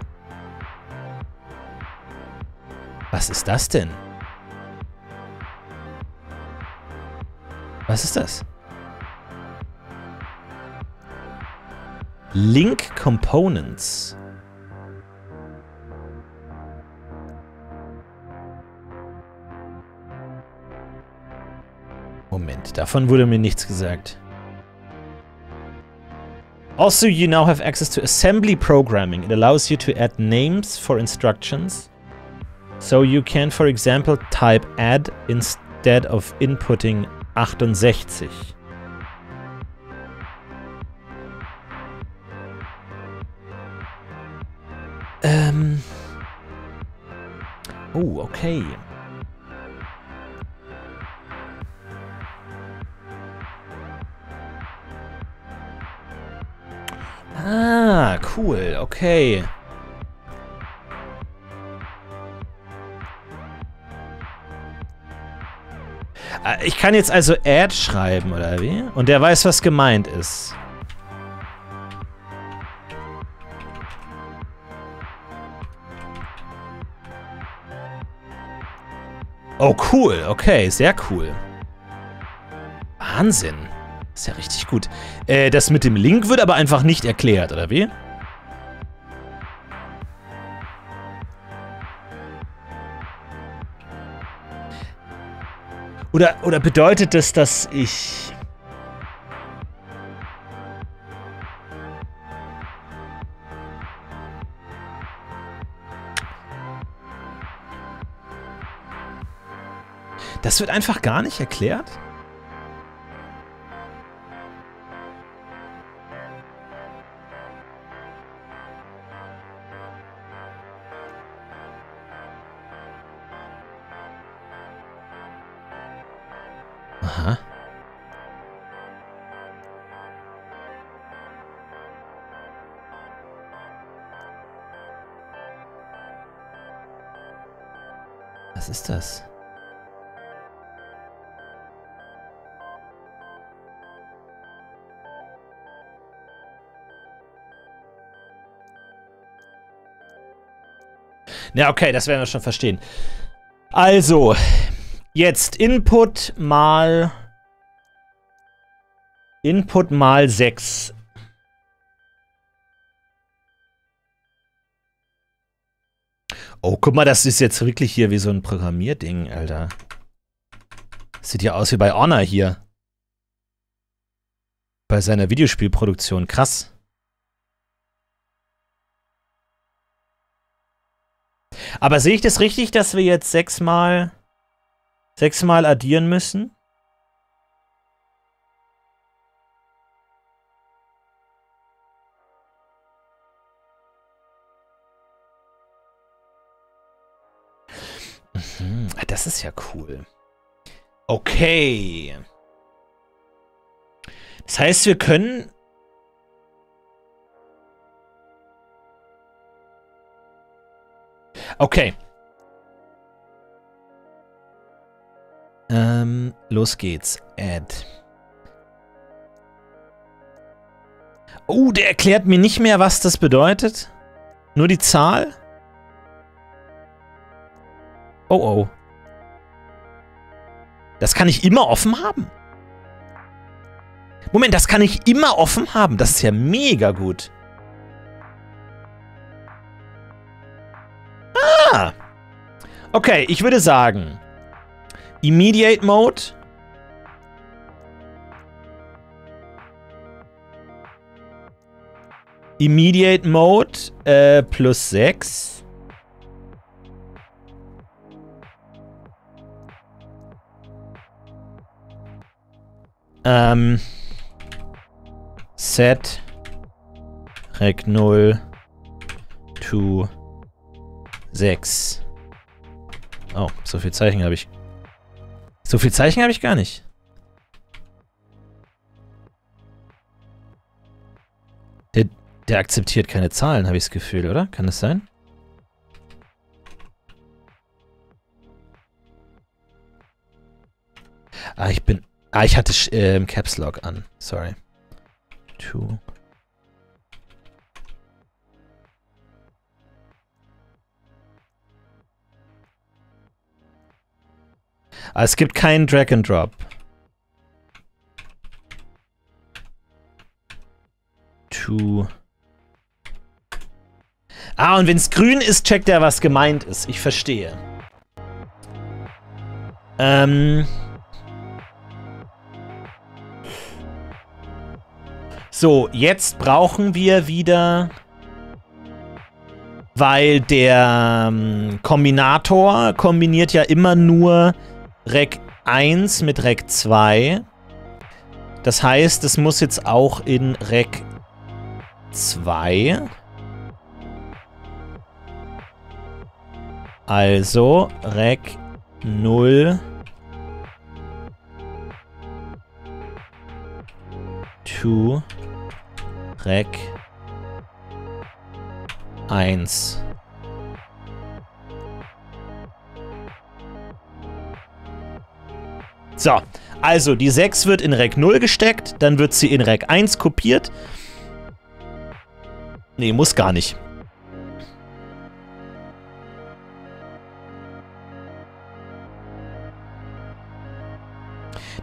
Was ist das denn? Was ist das? Link Components. Moment, davon wurde mir nichts gesagt. Also, you now have access to assembly programming. It allows you to add names for instructions. So you can, for example, type add instead of inputting 68. Ähm. Um, oh, okay. Ah, cool, okay. Ah, ich kann jetzt also Add schreiben, oder wie? Und der weiß, was gemeint ist. Oh, cool. Okay, sehr cool. Wahnsinn. Ist ja richtig gut. Äh, das mit dem Link wird aber einfach nicht erklärt, oder wie? Oder, oder bedeutet das, dass ich... Das wird einfach gar nicht erklärt? Aha. Was ist das? Ja, okay, das werden wir schon verstehen. Also, jetzt Input mal Input mal 6. Oh, guck mal, das ist jetzt wirklich hier wie so ein Programmierding, Alter. Sieht ja aus wie bei Honor hier. Bei seiner Videospielproduktion. Krass. Aber sehe ich das richtig, dass wir jetzt sechsmal sechsmal addieren müssen? Mhm. Ah, das ist ja cool. Okay. Das heißt, wir können... Okay. Ähm, los geht's. Add. Oh, der erklärt mir nicht mehr, was das bedeutet. Nur die Zahl? Oh oh. Das kann ich immer offen haben? Moment, das kann ich immer offen haben. Das ist ja mega gut. Ah! Okay, ich würde sagen, Immediate Mode. Immediate Mode äh, plus 6. Ähm, set rec 0 to 6. Oh, so viel Zeichen habe ich. So viel Zeichen habe ich gar nicht. Der, der akzeptiert keine Zahlen, habe ich das Gefühl, oder? Kann das sein? Ah, ich bin... Ah, ich hatte äh, Caps Lock an. Sorry. Two. Aber es gibt keinen Drag and Drop. To. Ah, und wenn es grün ist, checkt er, was gemeint ist. Ich verstehe. Ähm. So, jetzt brauchen wir wieder weil der ähm, Kombinator kombiniert ja immer nur Rec 1 mit Rec 2. Das heißt, es muss jetzt auch in Rec 2. Also Rec 0 to Rec 1. So, also die 6 wird in Rec 0 gesteckt, dann wird sie in Rec 1 kopiert. Nee, muss gar nicht.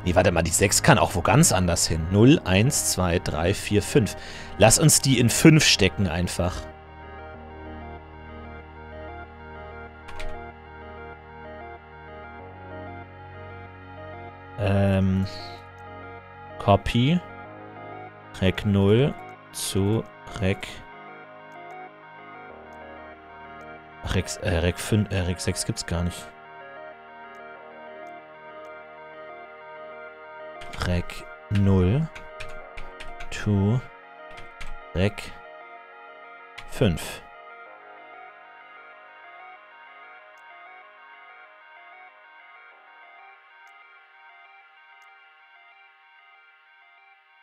Nee, warte mal, die 6 kann auch wo ganz anders hin. 0, 1, 2, 3, 4, 5. Lass uns die in 5 stecken einfach. Ähm, Copy Rec 0 zu Rec Rec, äh, Rec, 5, äh, Rec 6 gibt's gar nicht. Rec 0 to Rec 5.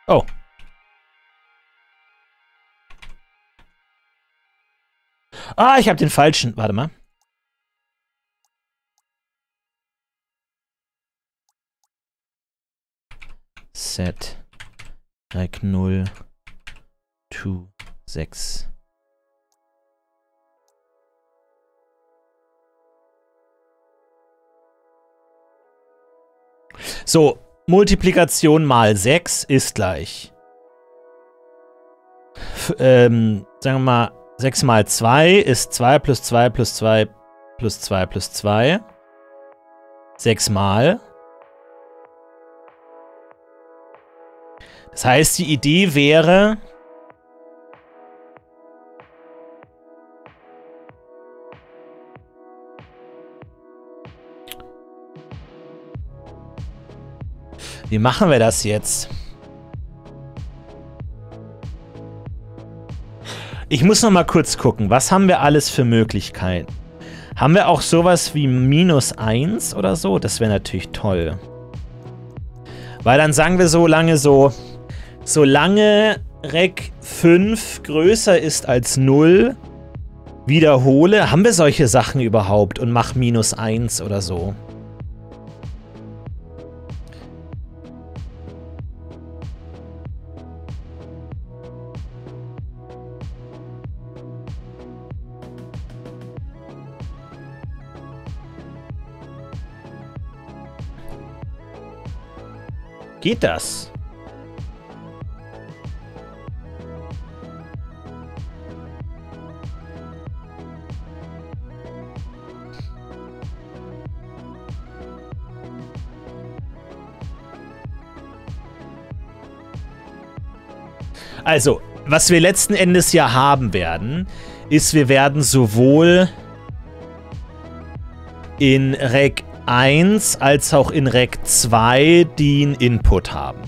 Oh. Ah, ich habe den falschen. Warte mal. Set like 0 to 6. So, Multiplikation mal 6 ist gleich. F ähm, sagen wir mal, 6 mal 2 ist 2 plus 2 plus 2 plus 2 plus 2. 6 mal. Das heißt, die Idee wäre, Wie machen wir das jetzt? Ich muss noch mal kurz gucken, was haben wir alles für Möglichkeiten? Haben wir auch sowas wie minus 1 oder so? Das wäre natürlich toll. Weil dann sagen wir so lange so, solange Rec 5 größer ist als 0, wiederhole, haben wir solche Sachen überhaupt und mach minus 1 oder so. Geht das? Also, was wir letzten Endes ja haben werden, ist, wir werden sowohl in Rec 1 als auch in Rec 2 den Input haben.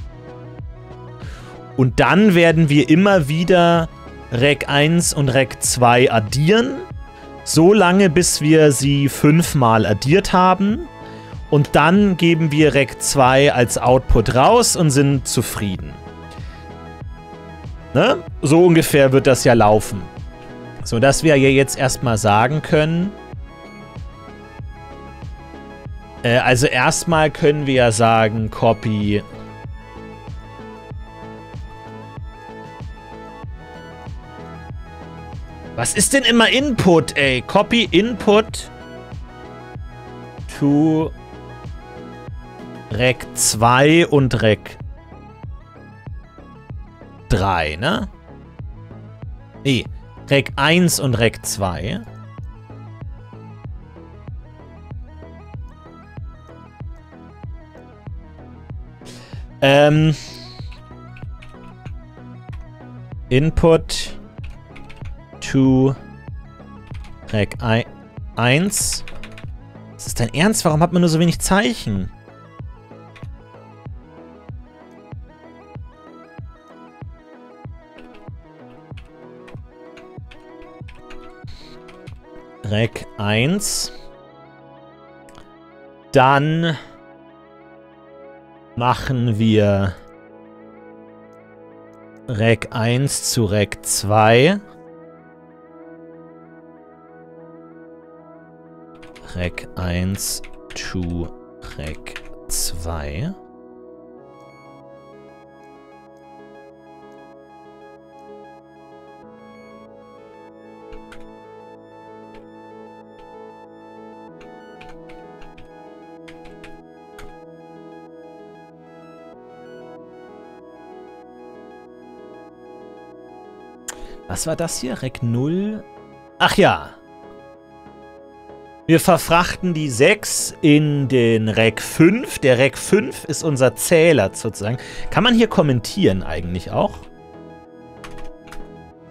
Und dann werden wir immer wieder Rec 1 und Rec 2 addieren, so lange bis wir sie fünfmal addiert haben. Und dann geben wir Rec 2 als Output raus und sind zufrieden. Ne? So ungefähr wird das ja laufen. So dass wir ja jetzt erstmal sagen können, äh, also erstmal können wir ja sagen, Copy. Was ist denn immer Input, ey? Copy Input to Rec 2 und Rec 3, ne? Nee, Rec 1 und Rec 2. Ähm. Input to Rec 1. Ist das dein Ernst? Warum hat man nur so wenig Zeichen? Rec 1. Dann machen wir Rec 1 zu Rec 2. Rec 1 to Rec 2. Was war das hier? Rec 0? Ach ja, wir verfrachten die 6 in den Rec 5. Der Rec 5 ist unser Zähler sozusagen. Kann man hier kommentieren eigentlich auch?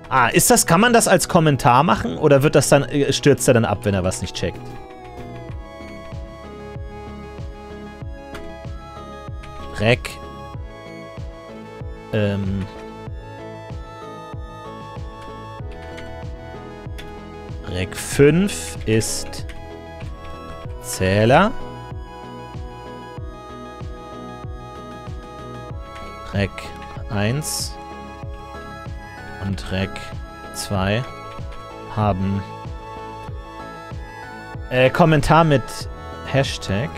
Ah, ist das, kann man das als Kommentar machen oder wird das dann, äh, stürzt er dann ab, wenn er was nicht checkt? Rec. Ähm. Rec 5 ist Zähler. Rec 1 und Rec 2 haben äh, Kommentar mit Hashtag.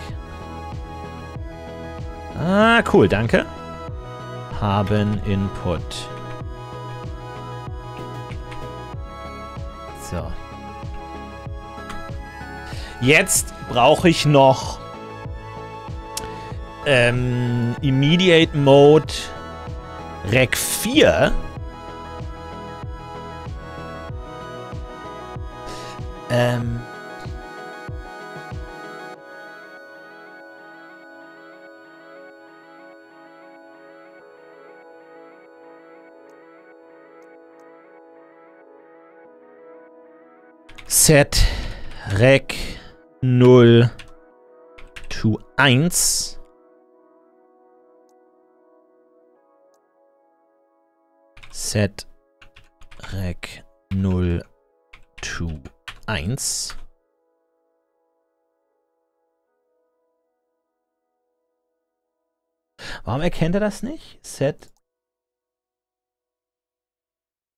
Ah, cool, danke. Haben Input. Jetzt brauche ich noch ähm, Immediate Mode Rec 4. Ähm. Set 0 to 1. Set Rec 0 to 1. Warum erkennt er das nicht? Set.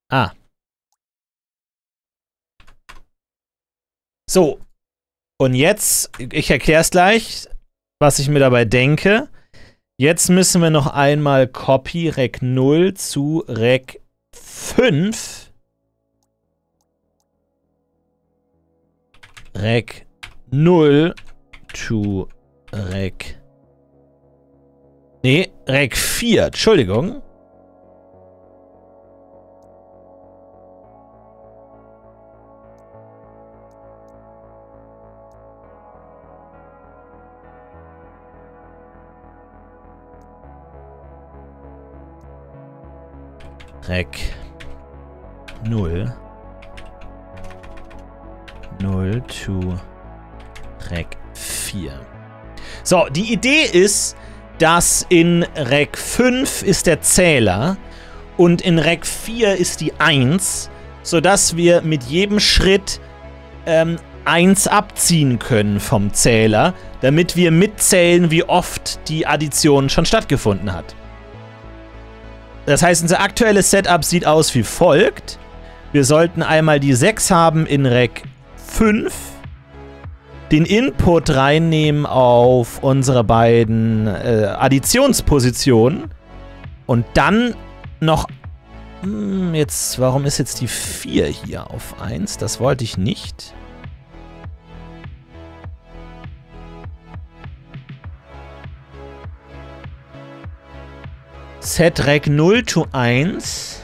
Ah. So, und jetzt, ich erkläre es gleich, was ich mir dabei denke. Jetzt müssen wir noch einmal Copy Rec 0 zu Rec 5. Rec 0 to Rec. Nee, Rec 4, Entschuldigung. Rec 0 0 to Rec 4. So, die Idee ist, dass in Rec 5 ist der Zähler und in Rec 4 ist die 1, sodass wir mit jedem Schritt ähm, 1 abziehen können vom Zähler, damit wir mitzählen, wie oft die Addition schon stattgefunden hat. Das heißt, unser aktuelles Setup sieht aus wie folgt. Wir sollten einmal die 6 haben in Rec 5, den Input reinnehmen auf unsere beiden äh, Additionspositionen und dann noch... Hm, jetzt, warum ist jetzt die 4 hier auf 1? Das wollte ich nicht. Rec 0 to 1.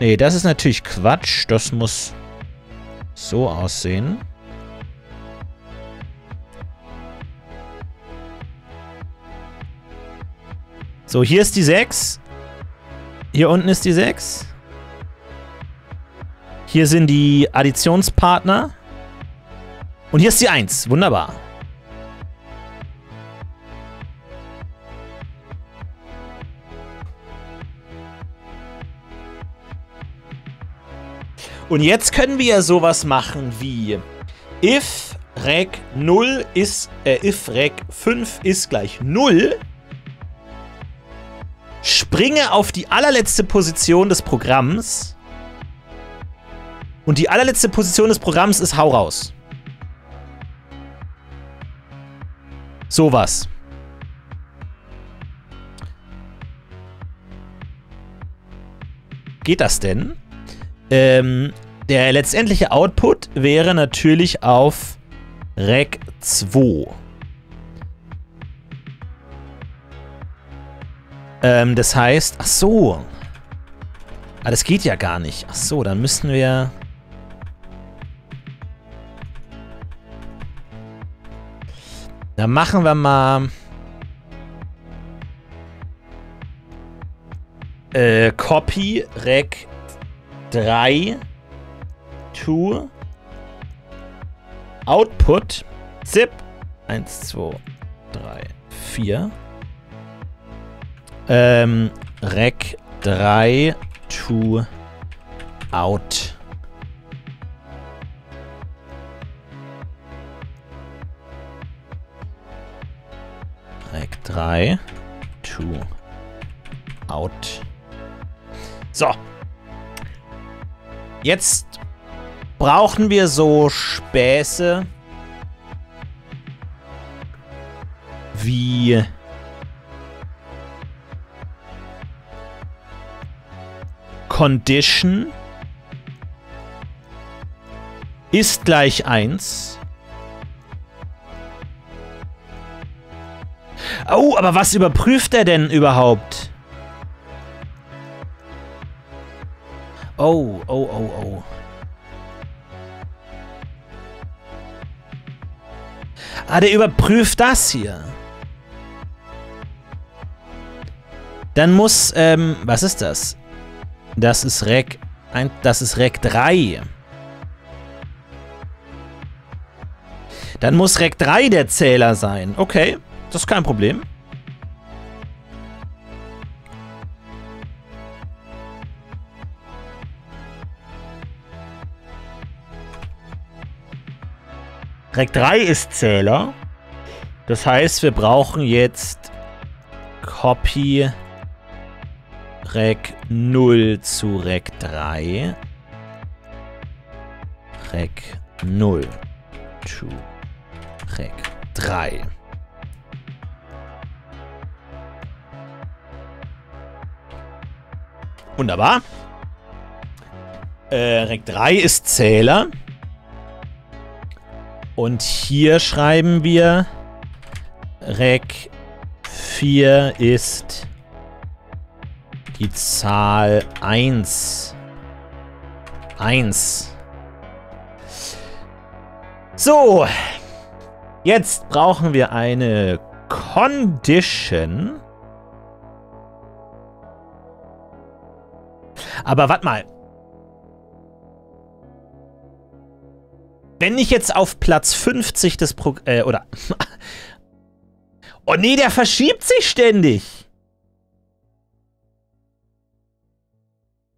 Nee, das ist natürlich Quatsch. Das muss so aussehen. So, hier ist die 6. Hier unten ist die 6. Hier sind die Additionspartner. Und hier ist die 1. Wunderbar. Und jetzt können wir ja sowas machen wie if rec 0 ist, äh, if rec 5 ist gleich 0, springe auf die allerletzte Position des Programms und die allerletzte Position des Programms ist hau raus. Sowas. Geht das denn? Ähm, der letztendliche Output wäre natürlich auf Rec 2. Ähm, das heißt, ach so. Ah, das geht ja gar nicht. Ach so, dann müssten wir... Dann machen wir mal... Äh, Copy Rec 3 to Output zip 1, 2, 3, 4 ähm, Rec 3 to out. Rec 3 to out. So. Jetzt brauchen wir so Späße wie Condition ist gleich 1. Oh, aber was überprüft er denn überhaupt? Oh, oh, oh, oh. Ah, der überprüft das hier. Dann muss, ähm, was ist das? Das ist Rec, ein, das ist Rec 3. Dann muss Rec 3 der Zähler sein. Okay, das ist kein Problem. Rec 3 ist Zähler. Das heißt, wir brauchen jetzt Copy Rec 0 zu Rec 3. Rec 0 to Rec 3. Wunderbar. Äh, Rec 3 ist Zähler. Und hier schreiben wir, Rec 4 ist die Zahl 1. 1. So. Jetzt brauchen wir eine Condition. Aber warte mal. Wenn ich jetzt auf Platz 50 des Pro... Äh, oder... oh nee, der verschiebt sich ständig.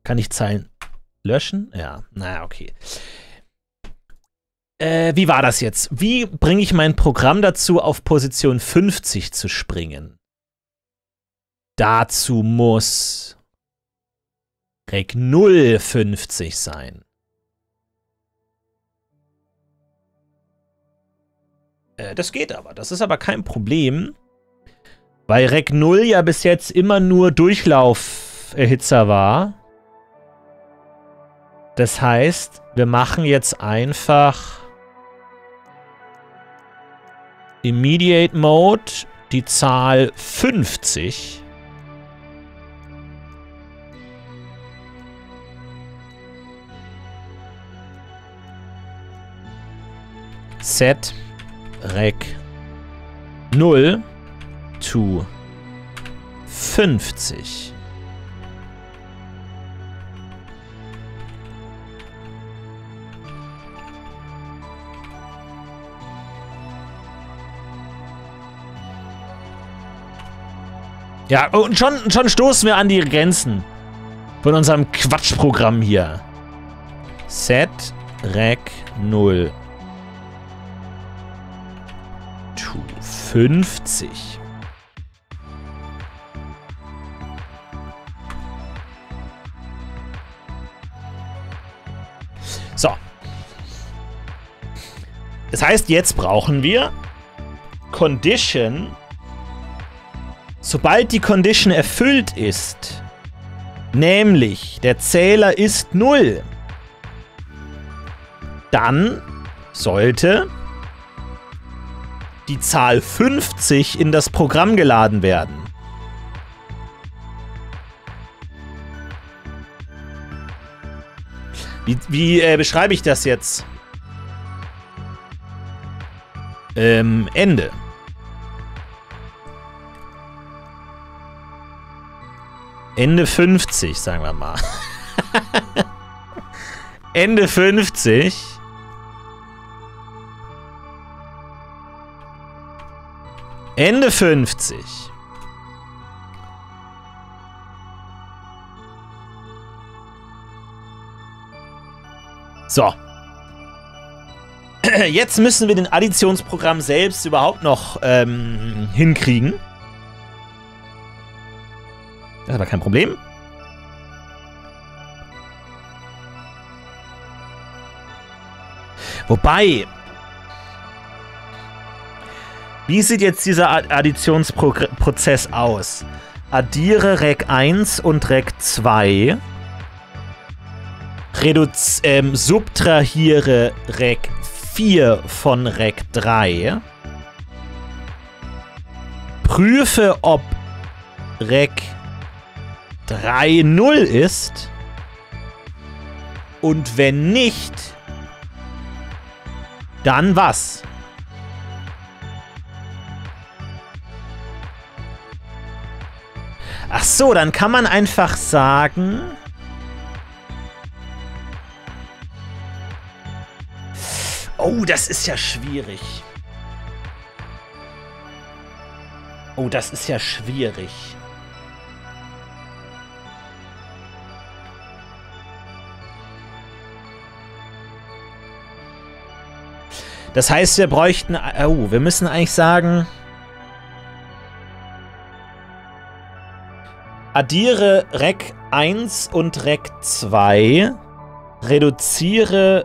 Kann ich Zeilen löschen? Ja, naja, okay. Äh, wie war das jetzt? Wie bringe ich mein Programm dazu, auf Position 50 zu springen? Dazu muss Rec 0 50 sein. Äh, das geht aber. Das ist aber kein Problem. Weil Rec 0 ja bis jetzt immer nur Durchlauferhitzer war. Das heißt, wir machen jetzt einfach Immediate Mode die Zahl 50. Set. Rec 0 to 50. Ja, und schon, schon stoßen wir an die Grenzen von unserem Quatschprogramm hier. Set Rec 0 to 50. So. Das heißt, jetzt brauchen wir Condition Sobald die Condition erfüllt ist, nämlich der Zähler ist 0, dann sollte die Zahl 50 in das Programm geladen werden. Wie, wie äh, beschreibe ich das jetzt? Ähm, Ende. Ende 50, sagen wir mal. Ende 50. Ende 50. So. Jetzt müssen wir den Additionsprogramm selbst überhaupt noch ähm, hinkriegen. Das ist aber kein Problem. Wobei, wie sieht jetzt dieser Additionsprozess aus? Addiere Rec 1 und Rec 2. Reduz ähm, subtrahiere Rec 4 von Rec 3. Prüfe, ob Rec 3-0 ist. Und wenn nicht, dann was? Ach so, dann kann man einfach sagen... Oh, das ist ja schwierig. Oh, das ist ja schwierig. Das heißt, wir bräuchten... Oh, wir müssen eigentlich sagen... Addiere Rec 1 und Rec 2. Reduziere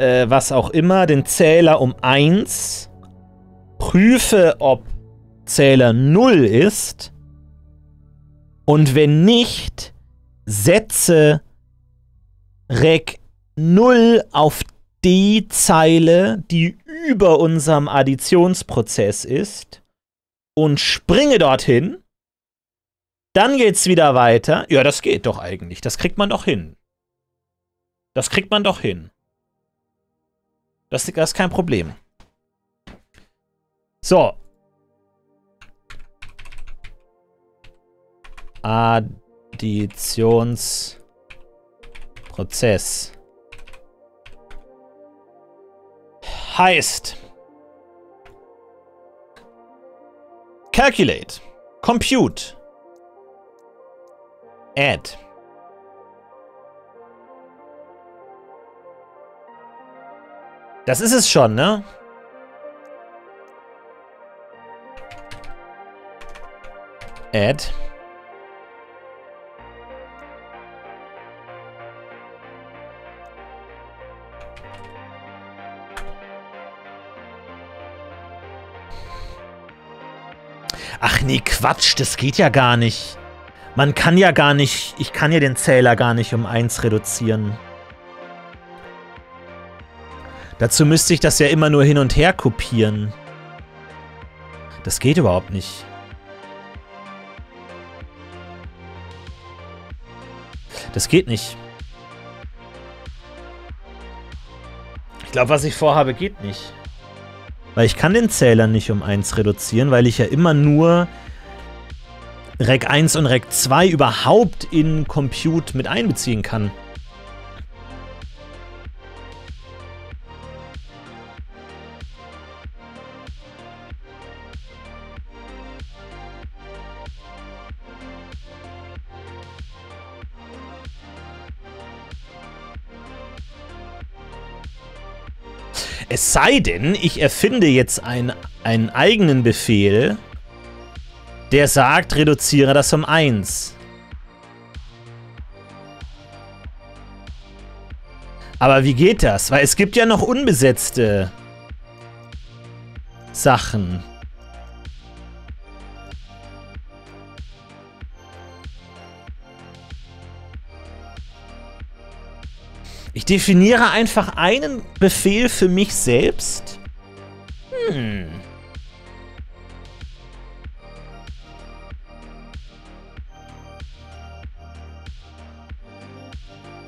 äh, was auch immer, den Zähler um 1. Prüfe, ob Zähler 0 ist. Und wenn nicht, setze Rec 0 auf die Zeile, die über unserem Additionsprozess ist und springe dorthin. Dann geht's wieder weiter. Ja, das geht doch eigentlich. Das kriegt man doch hin. Das kriegt man doch hin. Das, das ist kein Problem. So. Additionsprozess. heißt Calculate, Compute, Add. Das ist es schon, ne? Add. Ach nee, Quatsch, das geht ja gar nicht. Man kann ja gar nicht, ich kann ja den Zähler gar nicht um 1 reduzieren. Dazu müsste ich das ja immer nur hin und her kopieren. Das geht überhaupt nicht. Das geht nicht. glaube, was ich vorhabe, geht nicht. Weil ich kann den Zähler nicht um 1 reduzieren, weil ich ja immer nur Rec 1 und Rec 2 überhaupt in Compute mit einbeziehen kann. Es sei denn, ich erfinde jetzt ein, einen eigenen Befehl, der sagt, reduziere das um 1. Aber wie geht das? Weil es gibt ja noch unbesetzte Sachen. Ich definiere einfach einen Befehl für mich selbst. Hm.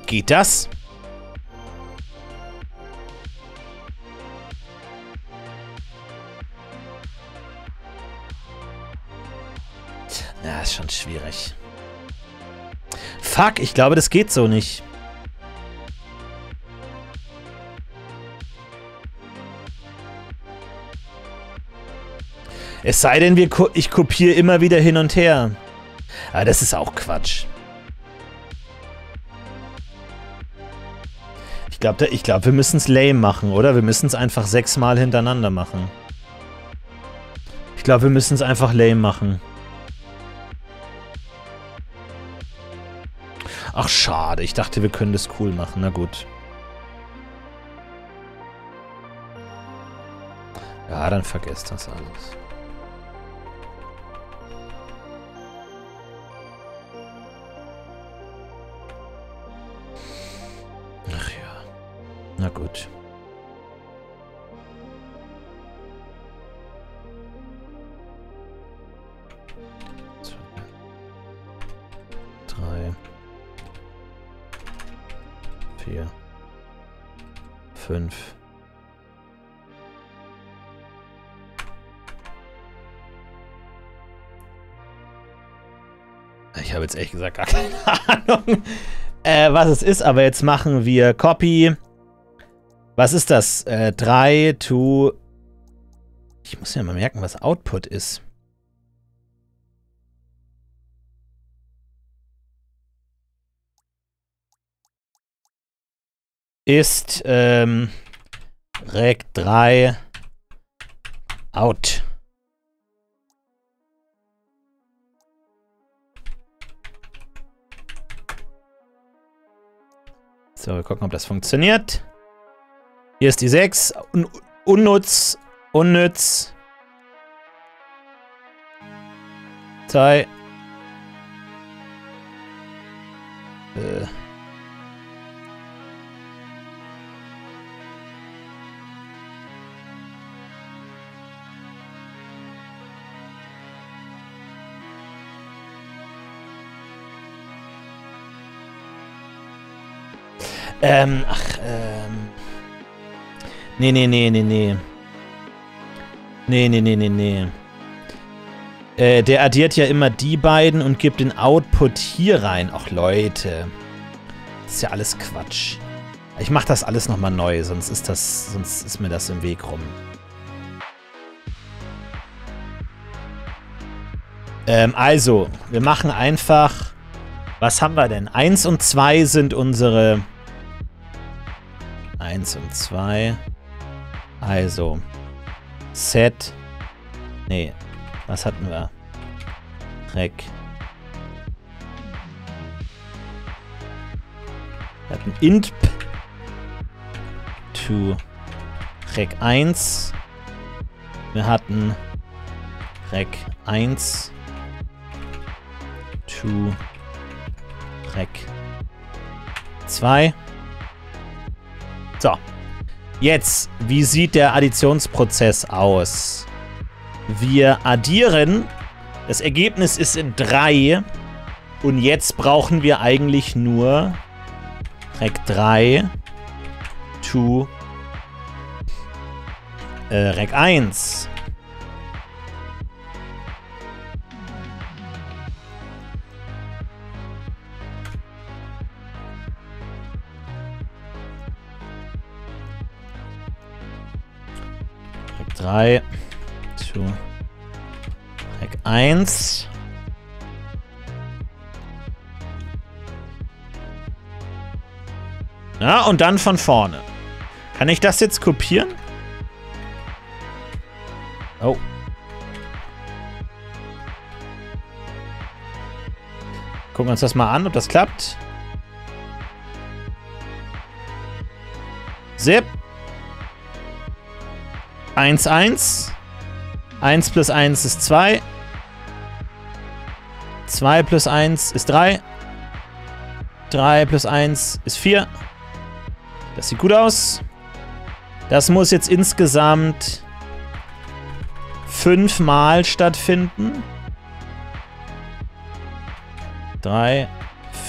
Geht das? Ja, ist schon schwierig. Fuck, ich glaube, das geht so nicht. Es sei denn, wir ich kopiere immer wieder hin und her. Aber das ist auch Quatsch. Ich glaube, glaub, wir müssen es lame machen, oder? Wir müssen es einfach sechsmal hintereinander machen. Ich glaube, wir müssen es einfach lame machen. Ach, schade. Ich dachte, wir können das cool machen. Na gut. Ja, dann vergesst das alles. Na gut. Ich habe jetzt ehrlich gesagt gar keine Ahnung, äh, was es ist, aber jetzt machen wir Copy was ist das? Äh, 3 to... Ich muss ja mal merken, was Output ist. Ist ähm, Rec 3 out. So, wir gucken, ob das funktioniert. Hier ist die 6. Un unnutz. Unnütz. Zwei. Äh. Ähm, ach, ähm. Nee, nee, nee, nee, nee. Nee, nee, nee, nee, nee. Äh, der addiert ja immer die beiden und gibt den Output hier rein. Ach, Leute. Das ist ja alles Quatsch. Ich mach das alles nochmal neu, sonst ist das, sonst ist mir das im Weg rum. Ähm, also, wir machen einfach... Was haben wir denn? Eins und zwei sind unsere... Eins und zwei... Also, Set. Nee, was hatten wir? Rec. Wir hatten int to rec 1. Wir hatten rec 1 to rec 2. So. Jetzt, wie sieht der Additionsprozess aus? Wir addieren. Das Ergebnis ist in 3. Und jetzt brauchen wir eigentlich nur Rec 3 to äh, Rec 1. 3 zu Rec 1. Ja, und dann von vorne. Kann ich das jetzt kopieren? Oh. Gucken wir uns das mal an, ob das klappt. Zip. 1, 1. 1 plus 1 ist 2. 2 plus 1 ist 3. 3 plus 1 ist 4. Das sieht gut aus. Das muss jetzt insgesamt fünfmal stattfinden. Drei,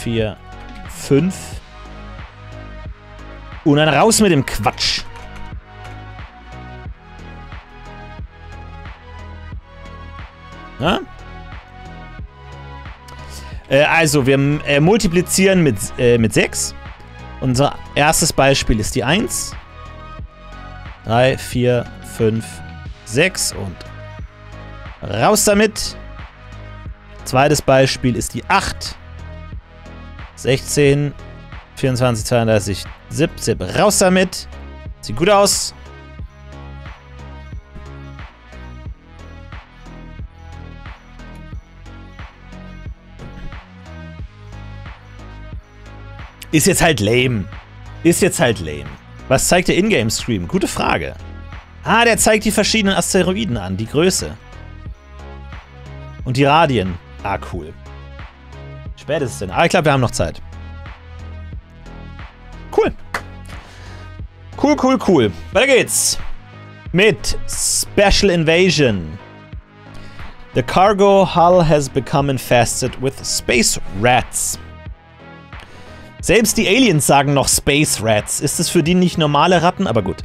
vier, fünf. Und dann raus mit dem Quatsch. Äh, also, wir äh, multiplizieren mit, äh, mit 6. Unser erstes Beispiel ist die 1. 3, 4, 5, 6 und raus damit. Zweites Beispiel ist die 8. 16, 24, 32, 17. Raus damit. Sieht gut aus. Ist jetzt halt lame. Ist jetzt halt lame. Was zeigt der Ingame-Stream? Gute Frage. Ah, der zeigt die verschiedenen Asteroiden an, die Größe. Und die Radien. Ah, cool. Spät ist es denn? Ah, ich glaube, wir haben noch Zeit. Cool. Cool, cool, cool. Weiter geht's. Mit Special Invasion. The cargo hull has become infested with space rats. Selbst die Aliens sagen noch Space Rats. Ist es für die nicht normale Ratten? Aber gut.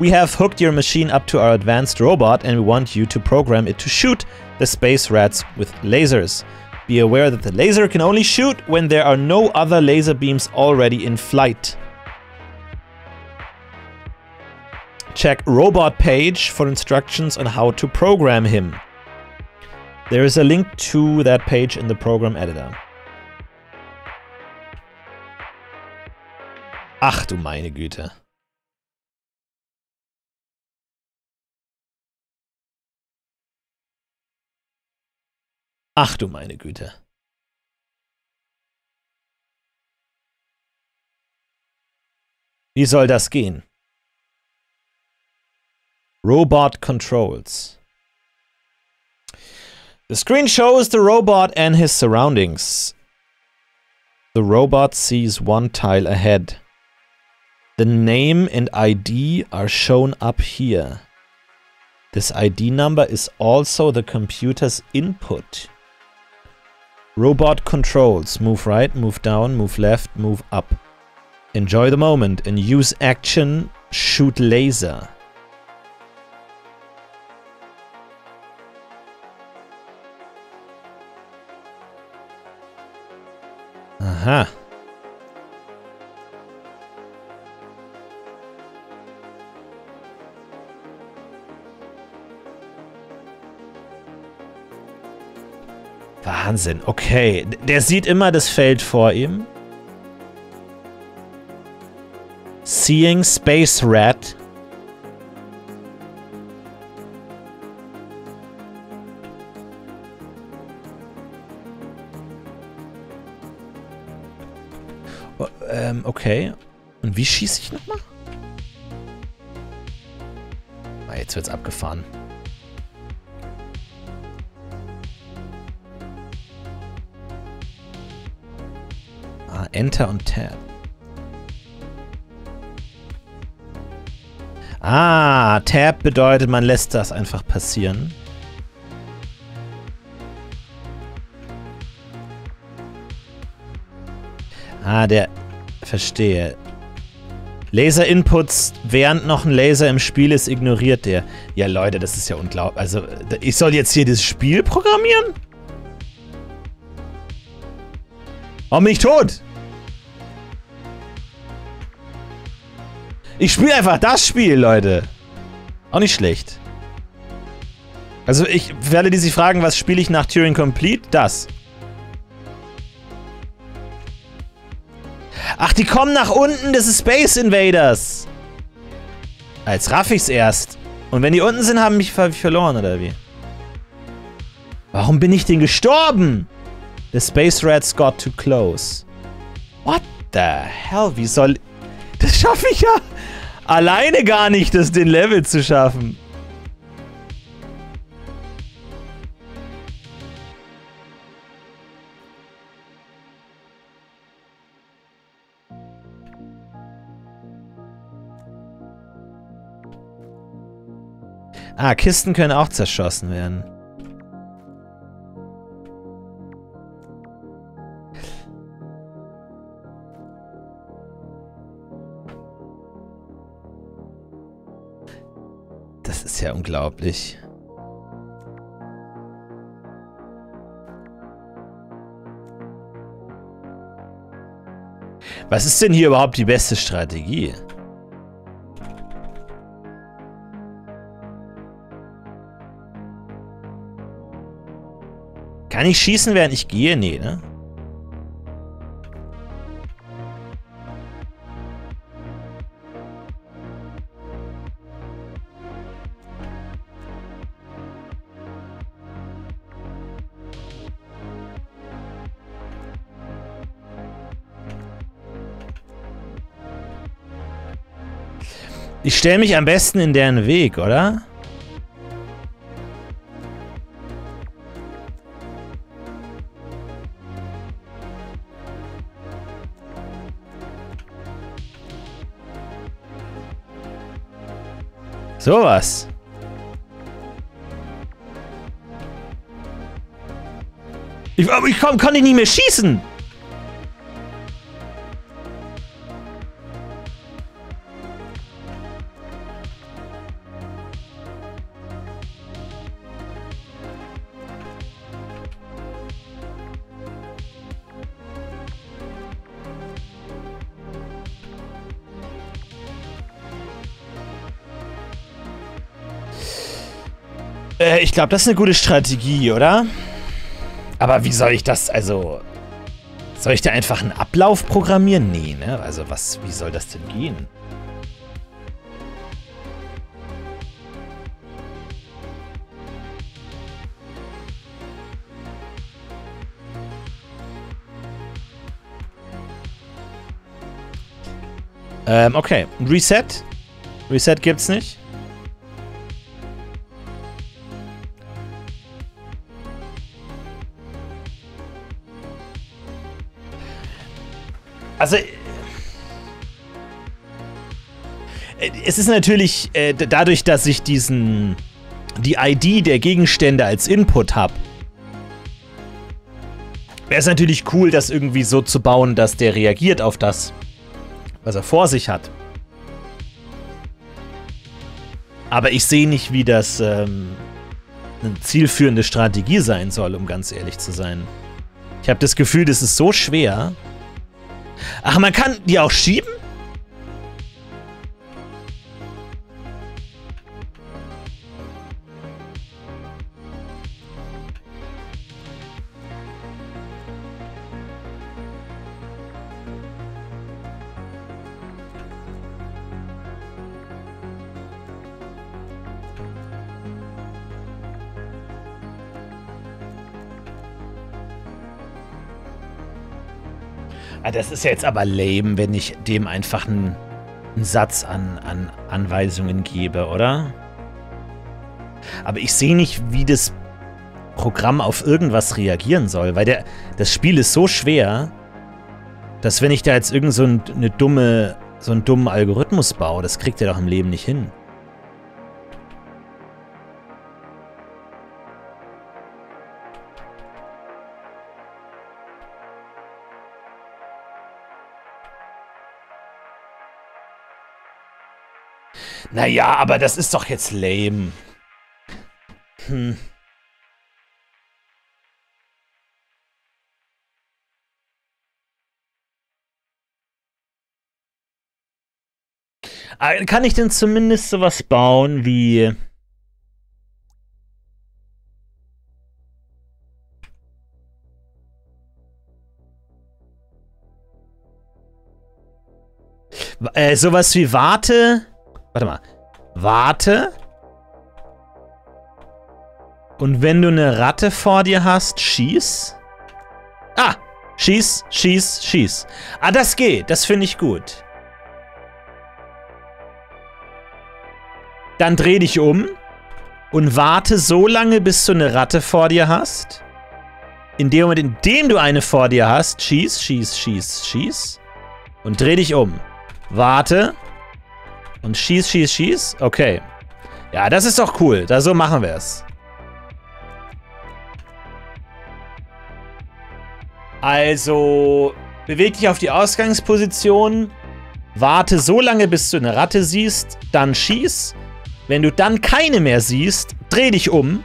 We have hooked your machine up to our advanced robot and we want you to program it to shoot the space rats with lasers. Be aware that the laser can only shoot when there are no other laser beams already in flight. Check robot page for instructions on how to program him. There is a link to that page in the program editor. Ach du meine Güte. Ach du meine Güte. Wie soll das gehen? Robot Controls. The screen shows the robot and his surroundings. The robot sees one tile ahead. The name and ID are shown up here. This ID number is also the computer's input. Robot controls. Move right, move down, move left, move up. Enjoy the moment and use action, shoot laser. Aha. Wahnsinn, okay. Der sieht immer das Feld vor ihm. Seeing Space Rat. Oh, ähm, okay. Und wie schieße ich nochmal? Ah, jetzt wird's abgefahren. Enter und Tab. Ah, Tab bedeutet, man lässt das einfach passieren. Ah, der... Verstehe. Laser-Inputs, während noch ein Laser im Spiel ist, ignoriert der. Ja, Leute, das ist ja unglaublich. Also, ich soll jetzt hier das Spiel programmieren? Warum bin ich tot? Ich spiele einfach das Spiel, Leute. Auch nicht schlecht. Also ich werde die sich fragen, was spiele ich nach Turing Complete? Das. Ach, die kommen nach unten, das ist Space Invaders. Als raff ich's erst. Und wenn die unten sind, haben mich verloren, oder wie? Warum bin ich denn gestorben? The Space Rats got too close. What the hell? Wie soll... Das schaffe ich ja alleine gar nicht, das den Level zu schaffen. Ah, Kisten können auch zerschossen werden. Ist ja unglaublich. Was ist denn hier überhaupt die beste Strategie? Kann ich schießen, während ich gehe? Nee, ne? Ich stelle mich am besten in deren Weg, oder? Sowas. Ich, ich komm, kann ich nicht mehr schießen. Äh, ich glaube, das ist eine gute Strategie, oder? Aber wie soll ich das, also... Soll ich da einfach einen Ablauf programmieren? Nee, ne? Also was, wie soll das denn gehen? Ähm, okay. Reset. Reset gibt's nicht. Also. Äh, es ist natürlich äh, dadurch, dass ich diesen. die ID der Gegenstände als Input habe. Wäre es natürlich cool, das irgendwie so zu bauen, dass der reagiert auf das, was er vor sich hat. Aber ich sehe nicht, wie das ähm, eine zielführende Strategie sein soll, um ganz ehrlich zu sein. Ich habe das Gefühl, das ist so schwer. Ach, man kann die auch schieben? Das ist ja jetzt aber lame, wenn ich dem einfach einen, einen Satz an, an Anweisungen gebe, oder? Aber ich sehe nicht, wie das Programm auf irgendwas reagieren soll, weil der, das Spiel ist so schwer, dass wenn ich da jetzt irgend so eine dumme, so einen dummen Algorithmus baue, das kriegt er doch im Leben nicht hin. Naja, aber das ist doch jetzt lame. Hm. Äh, kann ich denn zumindest sowas bauen wie... Äh, sowas wie Warte. Warte mal. Warte. Und wenn du eine Ratte vor dir hast, schieß. Ah, schieß, schieß, schieß. Ah, das geht. Das finde ich gut. Dann dreh dich um und warte so lange, bis du eine Ratte vor dir hast. In dem Moment, in dem du eine vor dir hast, schieß, schieß, schieß, schieß. Und dreh dich um. Warte. Und schieß, schieß, schieß. Okay. Ja, das ist doch cool. Da so machen wir es. Also, beweg dich auf die Ausgangsposition. Warte so lange, bis du eine Ratte siehst. Dann schieß. Wenn du dann keine mehr siehst, dreh dich um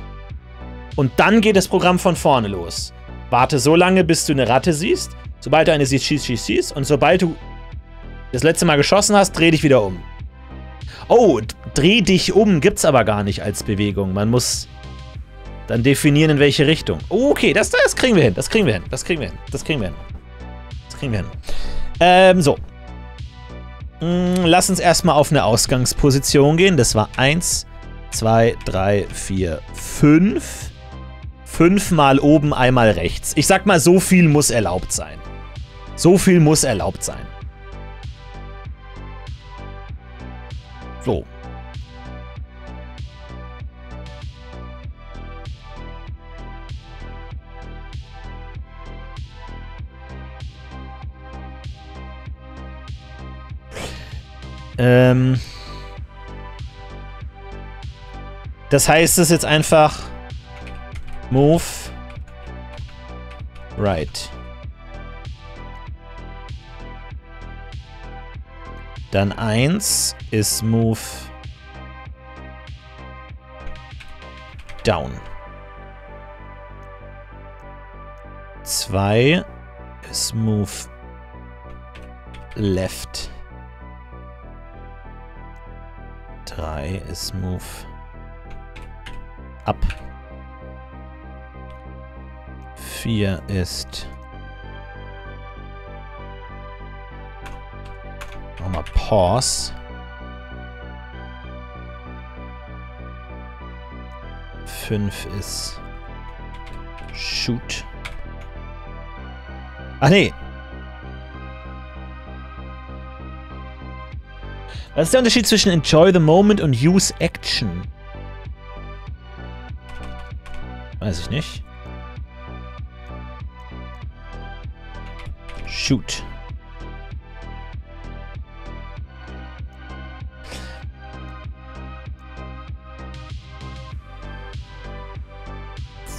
und dann geht das Programm von vorne los. Warte so lange, bis du eine Ratte siehst. Sobald du eine siehst, schieß, schieß, schieß. Und sobald du das letzte Mal geschossen hast, dreh dich wieder um. Oh, dreh dich um gibt's aber gar nicht als Bewegung. Man muss dann definieren, in welche Richtung. Oh, okay, das, das kriegen wir hin. Das kriegen wir hin. Das kriegen wir hin. Das kriegen wir hin. Das kriegen wir hin. Ähm, so. Hm, lass uns erstmal auf eine Ausgangsposition gehen. Das war 1, 2, 3, 4, 5. Fünfmal oben, einmal rechts. Ich sag mal, so viel muss erlaubt sein. So viel muss erlaubt sein. So. Ähm, das heißt es jetzt einfach Move Right. Dann 1 ist Move Down. 2 ist Move Left. 3 ist Move Up. 4 ist nochmal Pause. 5 ist Shoot. Ach nee, Was ist der Unterschied zwischen Enjoy the Moment und Use Action? Weiß ich nicht. Shoot.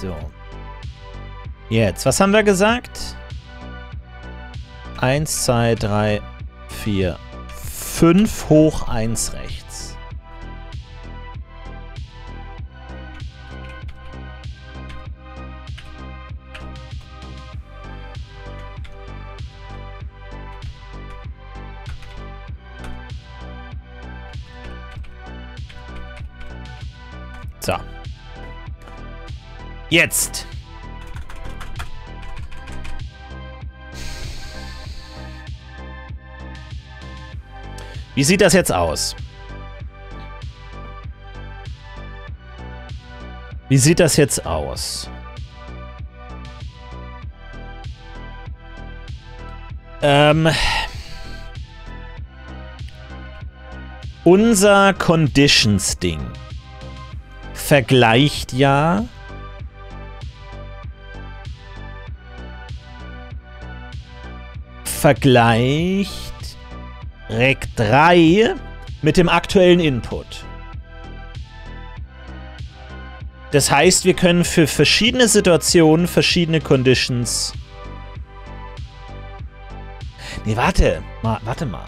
So. Jetzt, was haben wir gesagt? Eins, zwei, drei, vier, 5 hoch 1 rechts. So. Jetzt. Wie sieht das jetzt aus? Wie sieht das jetzt aus? Ähm, unser Conditions-Ding vergleicht ja vergleicht Rec 3 mit dem aktuellen Input. Das heißt, wir können für verschiedene Situationen verschiedene Conditions... Nee, warte. Ma, warte mal.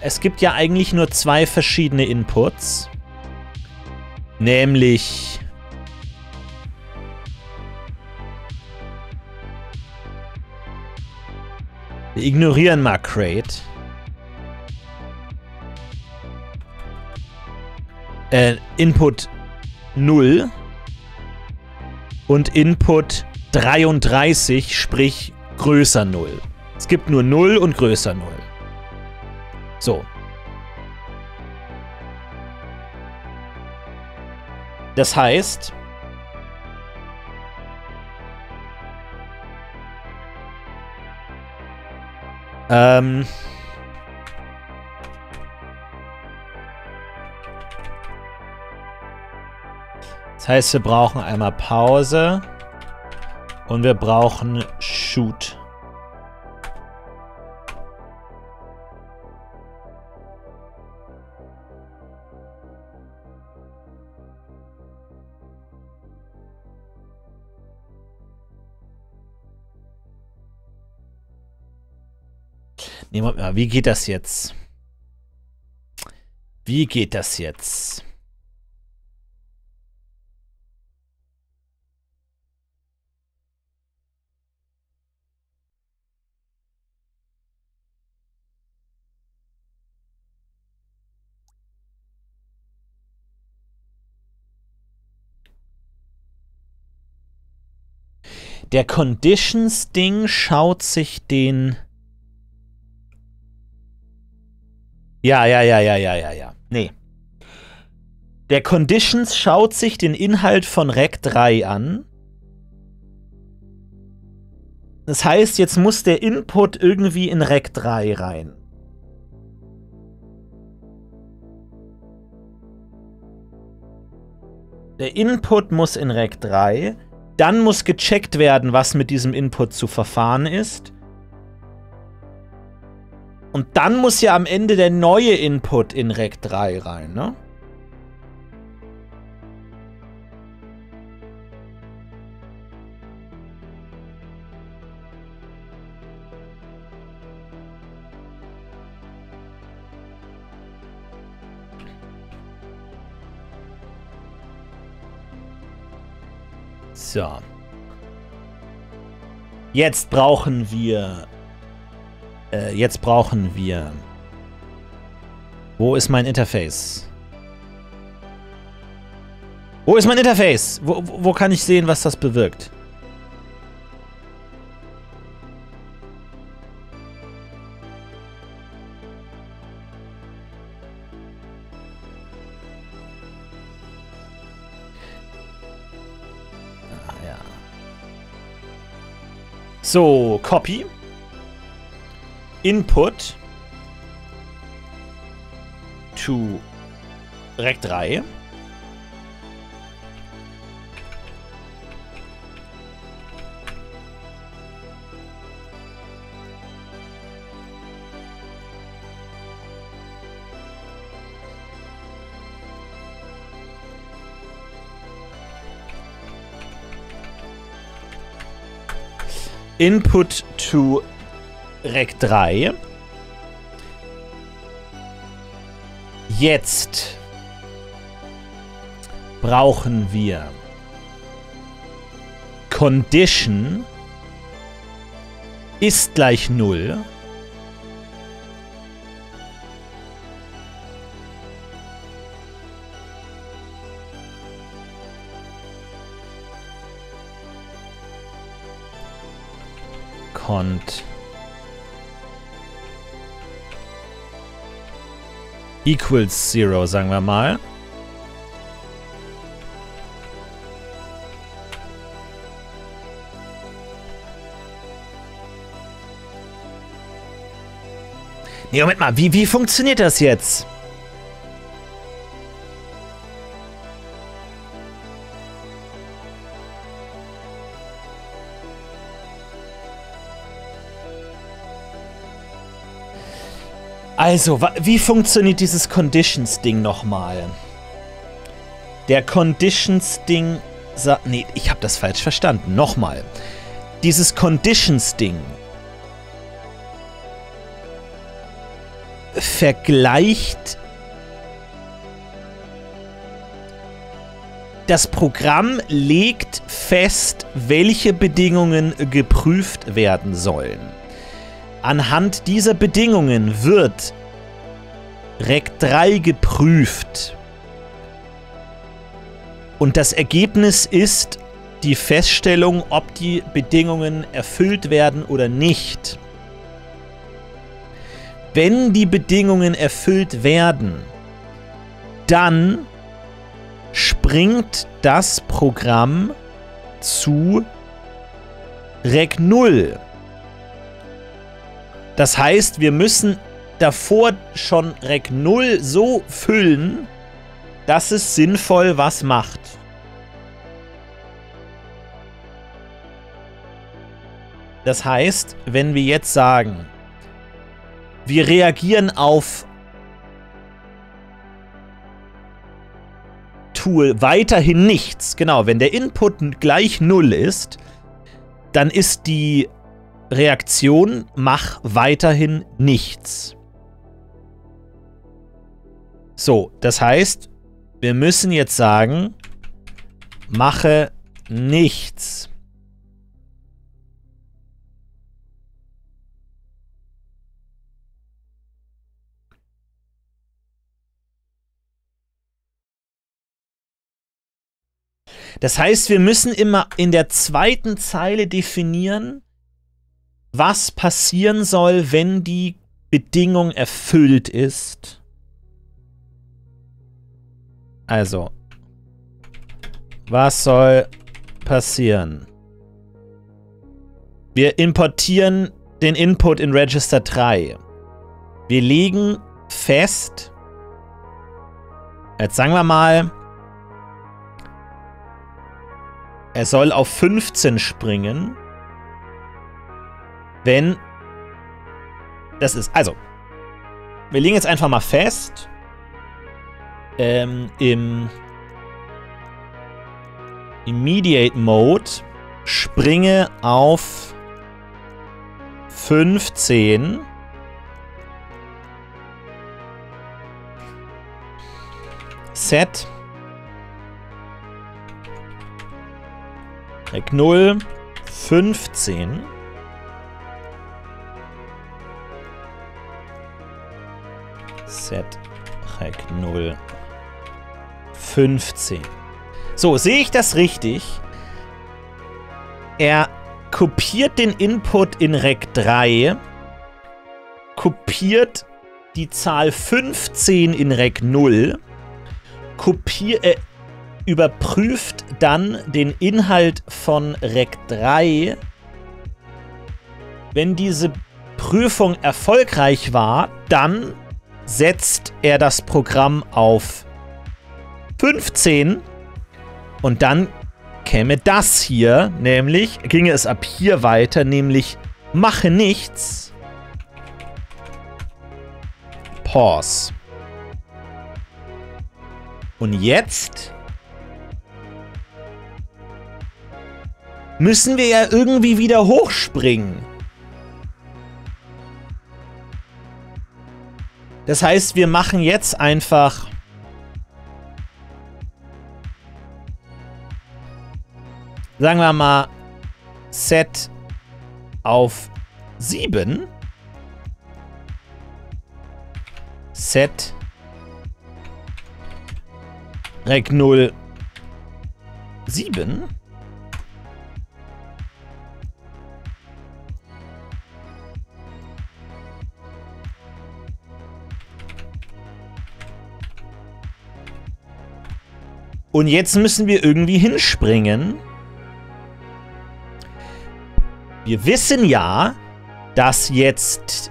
Es gibt ja eigentlich nur zwei verschiedene Inputs. Nämlich... Wir ignorieren mal Crate. Äh, Input 0 und Input 33, sprich größer 0. Es gibt nur 0 und größer 0. So. Das heißt, ähm, das heißt, wir brauchen einmal Pause und wir brauchen Shoot. Wie geht das jetzt? Wie geht das jetzt? Der Conditions-Ding schaut sich den Ja, ja, ja, ja, ja, ja, ja. Nee. Der Conditions schaut sich den Inhalt von Rec 3 an. Das heißt, jetzt muss der Input irgendwie in Rec 3 rein. Der Input muss in Rec 3. Dann muss gecheckt werden, was mit diesem Input zu verfahren ist. Und dann muss ja am Ende der neue Input in Rec 3 rein, ne? So. Jetzt brauchen wir äh, jetzt brauchen wir... Wo ist mein Interface? Wo ist mein Interface? Wo, wo kann ich sehen, was das bewirkt? Ah. So, Copy. Input to Rec 3. Input to Rec 3. Jetzt brauchen wir Condition ist gleich 0. Cont equals zero, sagen wir mal. Nee, Moment mal, wie, wie funktioniert das jetzt? Also, wie funktioniert dieses Conditions-Ding nochmal? Der Conditions-Ding... Nee, ich habe das falsch verstanden. Nochmal. Dieses Conditions-Ding vergleicht das Programm legt fest, welche Bedingungen geprüft werden sollen. Anhand dieser Bedingungen wird Rec 3 geprüft. Und das Ergebnis ist die Feststellung, ob die Bedingungen erfüllt werden oder nicht. Wenn die Bedingungen erfüllt werden, dann springt das Programm zu Rec 0. Das heißt, wir müssen davor schon Rec 0 so füllen, dass es sinnvoll was macht. Das heißt, wenn wir jetzt sagen, wir reagieren auf Tool weiterhin nichts, genau, wenn der Input gleich 0 ist, dann ist die Reaktion mach weiterhin nichts. So, das heißt, wir müssen jetzt sagen, mache nichts. Das heißt, wir müssen immer in der zweiten Zeile definieren, was passieren soll, wenn die Bedingung erfüllt ist. Also, was soll passieren? Wir importieren den Input in Register 3. Wir legen fest, jetzt sagen wir mal, er soll auf 15 springen, wenn das ist, also, wir legen jetzt einfach mal fest, ähm, im Immediate Mode springe auf 15. Set. Rec 0, 15. Set Rec 0, 15. So, sehe ich das richtig? Er kopiert den Input in Rec 3, kopiert die Zahl 15 in Rec 0, kopiert, äh, überprüft dann den Inhalt von Rec 3. Wenn diese Prüfung erfolgreich war, dann setzt er das Programm auf 15 und dann käme das hier, nämlich ginge es ab hier weiter, nämlich mache nichts. Pause. Und jetzt müssen wir ja irgendwie wieder hochspringen. Das heißt, wir machen jetzt einfach sagen wir mal, Set auf 7. Set Rec 0 7. Und jetzt müssen wir irgendwie hinspringen. Wir wissen ja, dass jetzt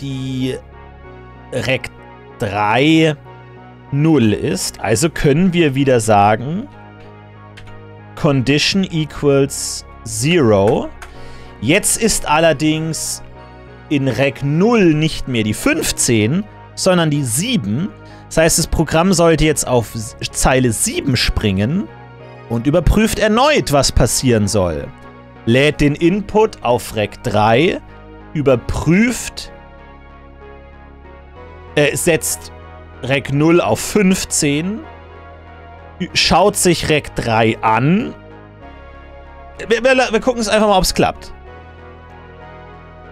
die Rec 3 0 ist. Also können wir wieder sagen, Condition equals 0. Jetzt ist allerdings in Rec 0 nicht mehr die 15, sondern die 7. Das heißt, das Programm sollte jetzt auf Zeile 7 springen und überprüft erneut, was passieren soll lädt den Input auf Rec 3, überprüft äh, setzt Rec 0 auf 15, schaut sich Rec 3 an. Wir, wir, wir gucken es einfach mal, ob es klappt.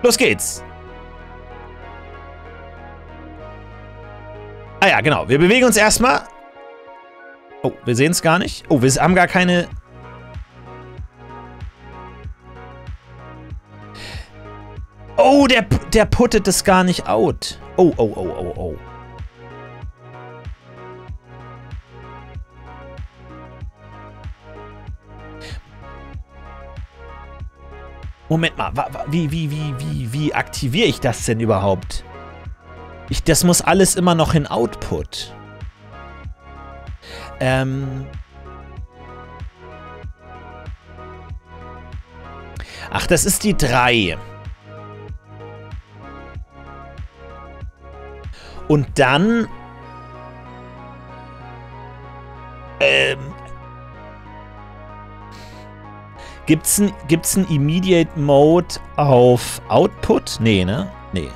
Los geht's. Ah ja, genau. Wir bewegen uns erstmal. Oh, wir sehen es gar nicht. Oh, wir haben gar keine... Oh, der, der puttet es gar nicht out. Oh, oh, oh, oh, oh. Moment mal, wie, wie, wie, wie, wie aktiviere ich das denn überhaupt? Ich, das muss alles immer noch in Output. Ähm... Ach, das ist die 3. Und dann... Ähm... Gibt's ein, gibt's ein Immediate Mode auf Output? Nee, ne? Nee.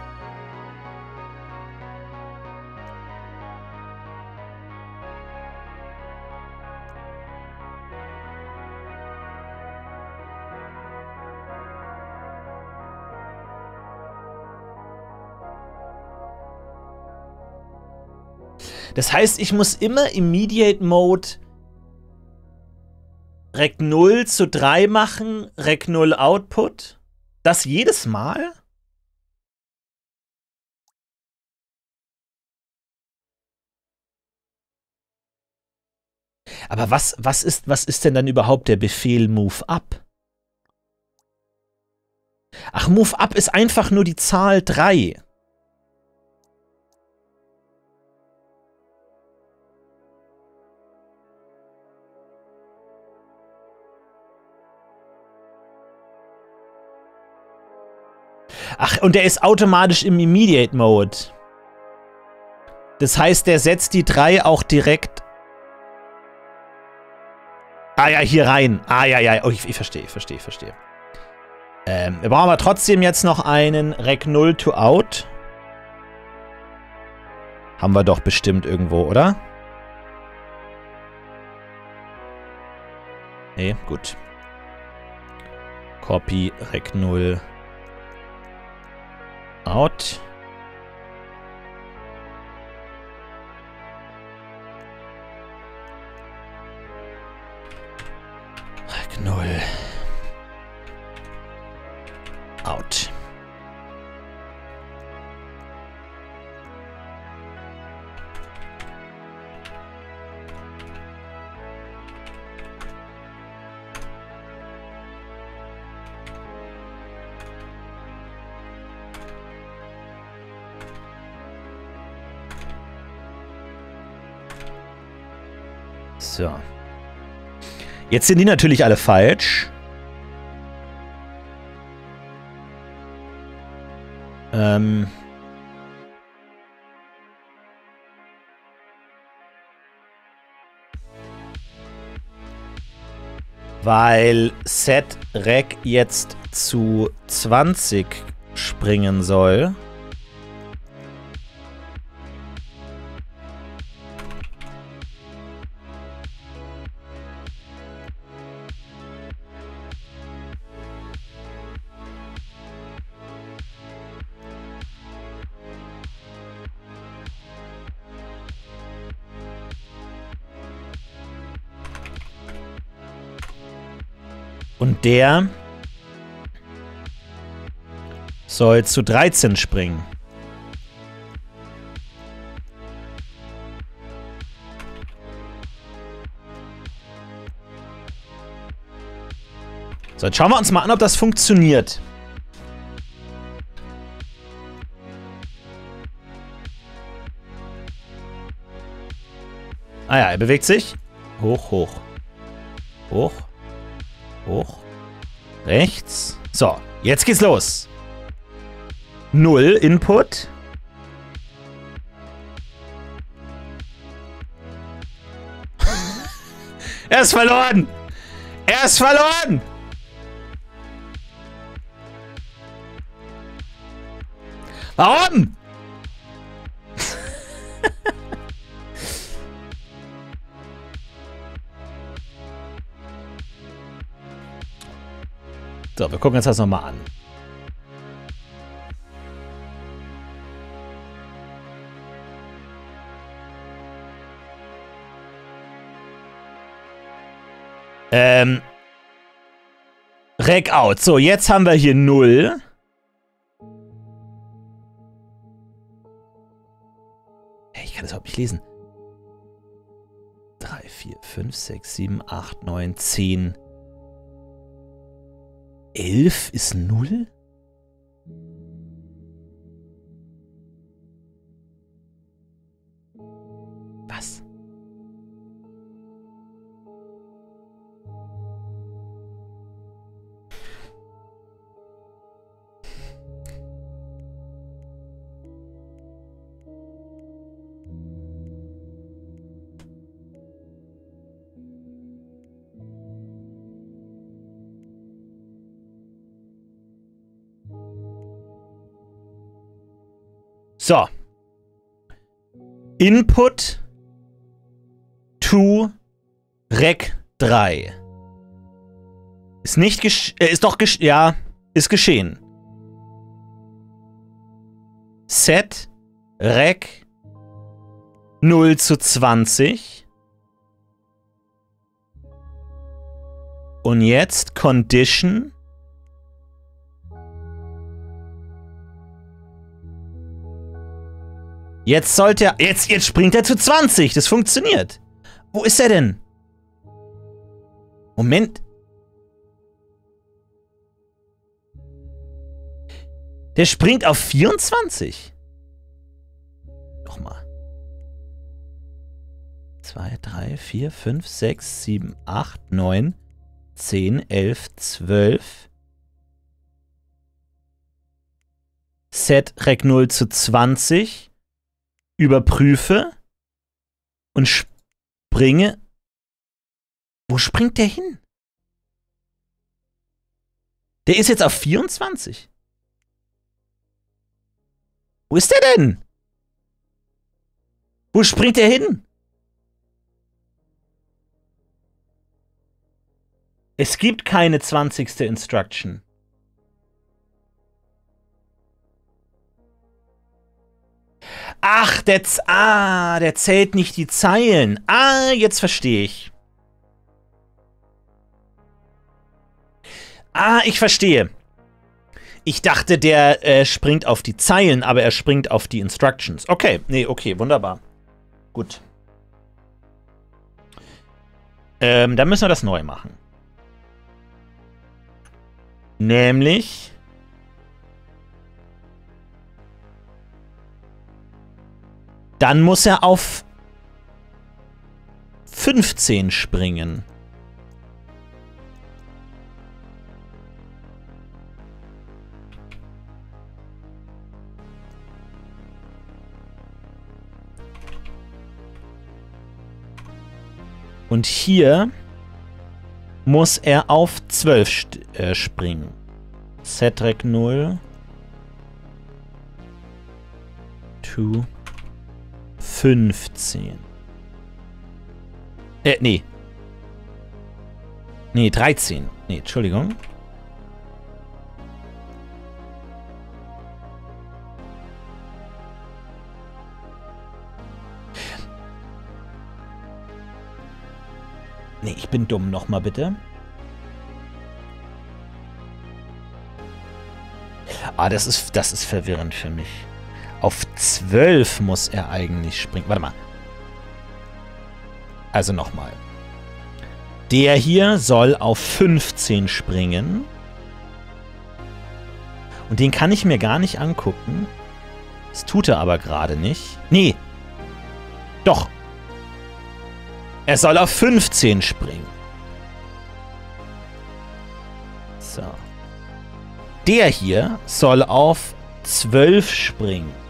Das heißt, ich muss immer Immediate Mode Rec 0 zu 3 machen, Rec 0 Output. Das jedes Mal? Aber was, was, ist, was ist denn dann überhaupt der Befehl Move Up? Ach, Move Up ist einfach nur die Zahl 3. Ach, und der ist automatisch im Immediate Mode. Das heißt, der setzt die 3 auch direkt... Ah ja, hier rein. Ah ja, ja. Oh, ich, ich verstehe, ich verstehe, ich verstehe. Ähm, wir brauchen aber trotzdem jetzt noch einen Rec 0 to Out. Haben wir doch bestimmt irgendwo, oder? Nee, gut. Copy Rec 0 out. Null. Out. Jetzt sind die natürlich alle falsch. Ähm... Weil Set Rec jetzt zu 20 springen soll. Der soll zu 13 springen. So, jetzt schauen wir uns mal an, ob das funktioniert. Ah ja, er bewegt sich. Hoch, hoch. Hoch. Hoch. Rechts. So, jetzt geht's los. Null Input. er ist verloren. Er ist verloren. Warum? So, wir gucken uns das nochmal an. Ähm. Rec out. So, jetzt haben wir hier 0. Hey, ich kann das überhaupt nicht lesen. 3, 4, 5, 6, 7, 8, 9, 10. 11 ist 0? So. Input to Rec 3. Ist nicht gesch äh, ist doch gesch ja, ist geschehen. Set Rec 0 zu 20. Und jetzt Condition Jetzt sollte er. Jetzt, jetzt springt er zu 20. Das funktioniert. Wo ist er denn? Moment. Der springt auf 24. Nochmal. 2, 3, 4, 5, 6, 7, 8, 9, 10, 11, 12. Set Rec 0 zu 20 überprüfe und springe. Wo springt der hin? Der ist jetzt auf 24. Wo ist der denn? Wo springt der hin? Es gibt keine 20. Instruction. Ach, der, ah, der zählt nicht die Zeilen. Ah, jetzt verstehe ich. Ah, ich verstehe. Ich dachte, der äh, springt auf die Zeilen, aber er springt auf die Instructions. Okay, nee, okay, wunderbar. Gut. Ähm, dann müssen wir das neu machen. Nämlich Dann muss er auf 15 springen. Und hier muss er auf 12 äh, springen. Setrek 0. 2. 15. Äh, nee. Nee, 13. Nee, Entschuldigung. Nee, ich bin dumm. Nochmal bitte. Ah, das ist, das ist verwirrend für mich. Auf 12 muss er eigentlich springen. Warte mal. Also nochmal. Der hier soll auf 15 springen. Und den kann ich mir gar nicht angucken. Das tut er aber gerade nicht. Nee. Doch. Er soll auf 15 springen. So. Der hier soll auf 12 springen.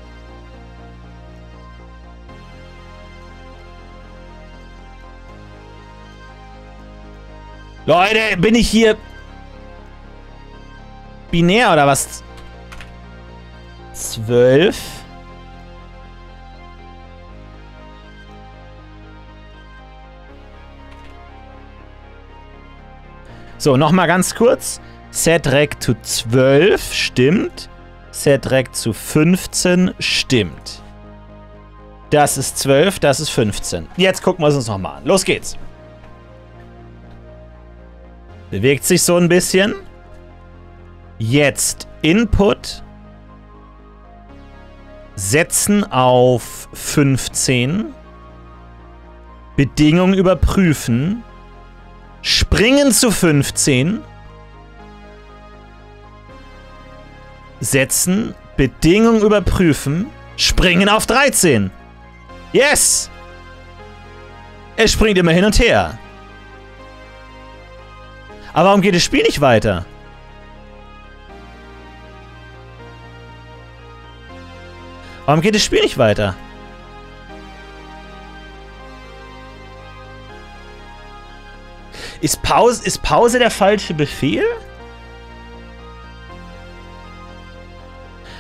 Leute, bin ich hier binär oder was? Zwölf? So, nochmal ganz kurz. Cedric zu 12 stimmt. Cedric zu 15 stimmt. Das ist 12, das ist 15. Jetzt gucken wir es uns nochmal an. Los geht's. Bewegt sich so ein bisschen. Jetzt Input. Setzen auf 15. Bedingung überprüfen. Springen zu 15. Setzen. Bedingung überprüfen. Springen auf 13. Yes! Es springt immer hin und her. Aber warum geht das Spiel nicht weiter? Warum geht das Spiel nicht weiter? Ist Pause, ist Pause der falsche Befehl?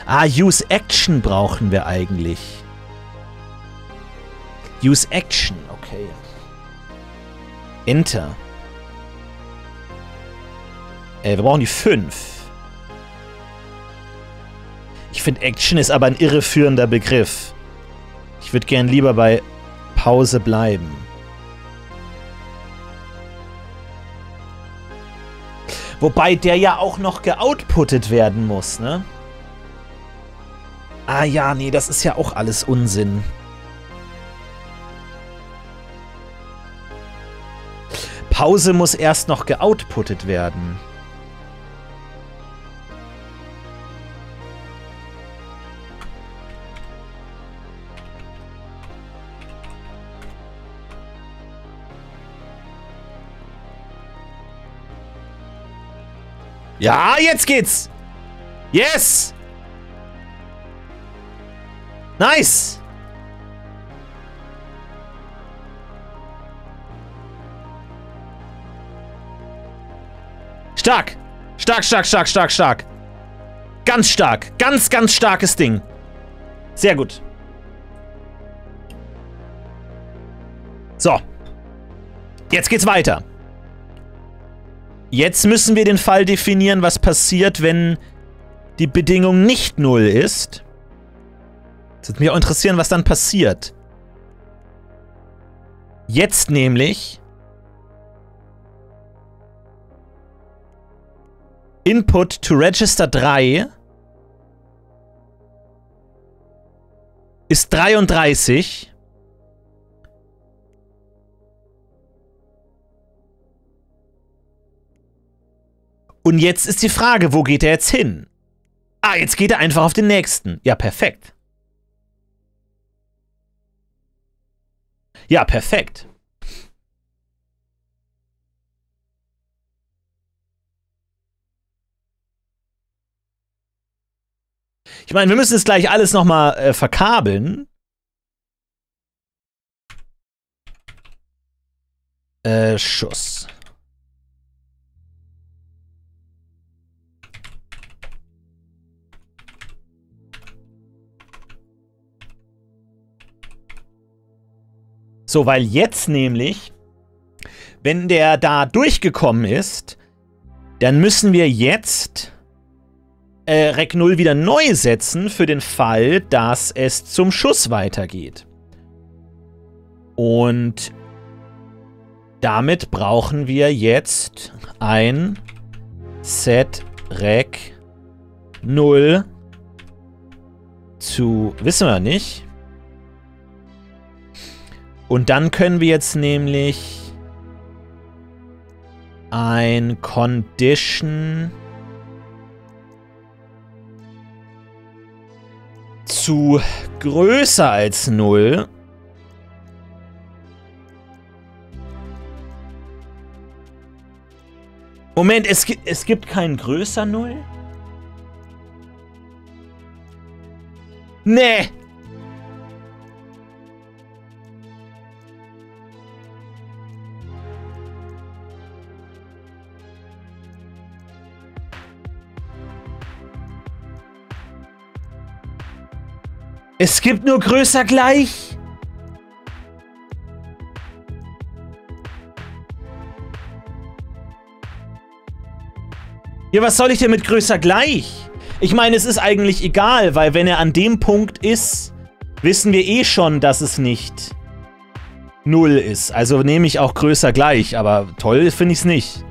Ah, Use Action brauchen wir eigentlich. Use Action, okay. Enter. Äh, wir brauchen die 5. Ich finde, Action ist aber ein irreführender Begriff. Ich würde gern lieber bei Pause bleiben. Wobei der ja auch noch geoutputtet werden muss, ne? Ah ja, nee, das ist ja auch alles Unsinn. Pause muss erst noch geoutputtet werden. Ja, jetzt geht's. Yes. Nice. Stark. Stark, stark, stark, stark, stark. Ganz stark. Ganz, ganz starkes Ding. Sehr gut. So. Jetzt geht's weiter. Jetzt müssen wir den Fall definieren, was passiert, wenn die Bedingung nicht null ist. Es würde mich auch interessieren, was dann passiert. Jetzt nämlich Input to Register 3 ist 33. Und jetzt ist die Frage, wo geht er jetzt hin? Ah, jetzt geht er einfach auf den nächsten. Ja, perfekt. Ja, perfekt. Ich meine, wir müssen es gleich alles nochmal äh, verkabeln. Äh, Schuss. So, weil jetzt nämlich, wenn der da durchgekommen ist, dann müssen wir jetzt äh, Rec 0 wieder neu setzen für den Fall, dass es zum Schuss weitergeht. Und damit brauchen wir jetzt ein Set Rec 0 zu, wissen wir nicht, und dann können wir jetzt nämlich ein Condition zu größer als 0 Moment, es, es gibt kein größer 0? Nee, Es gibt nur größer gleich. Ja, was soll ich denn mit größer gleich? Ich meine, es ist eigentlich egal, weil wenn er an dem Punkt ist, wissen wir eh schon, dass es nicht 0 ist. Also nehme ich auch größer gleich, aber toll finde ich es nicht.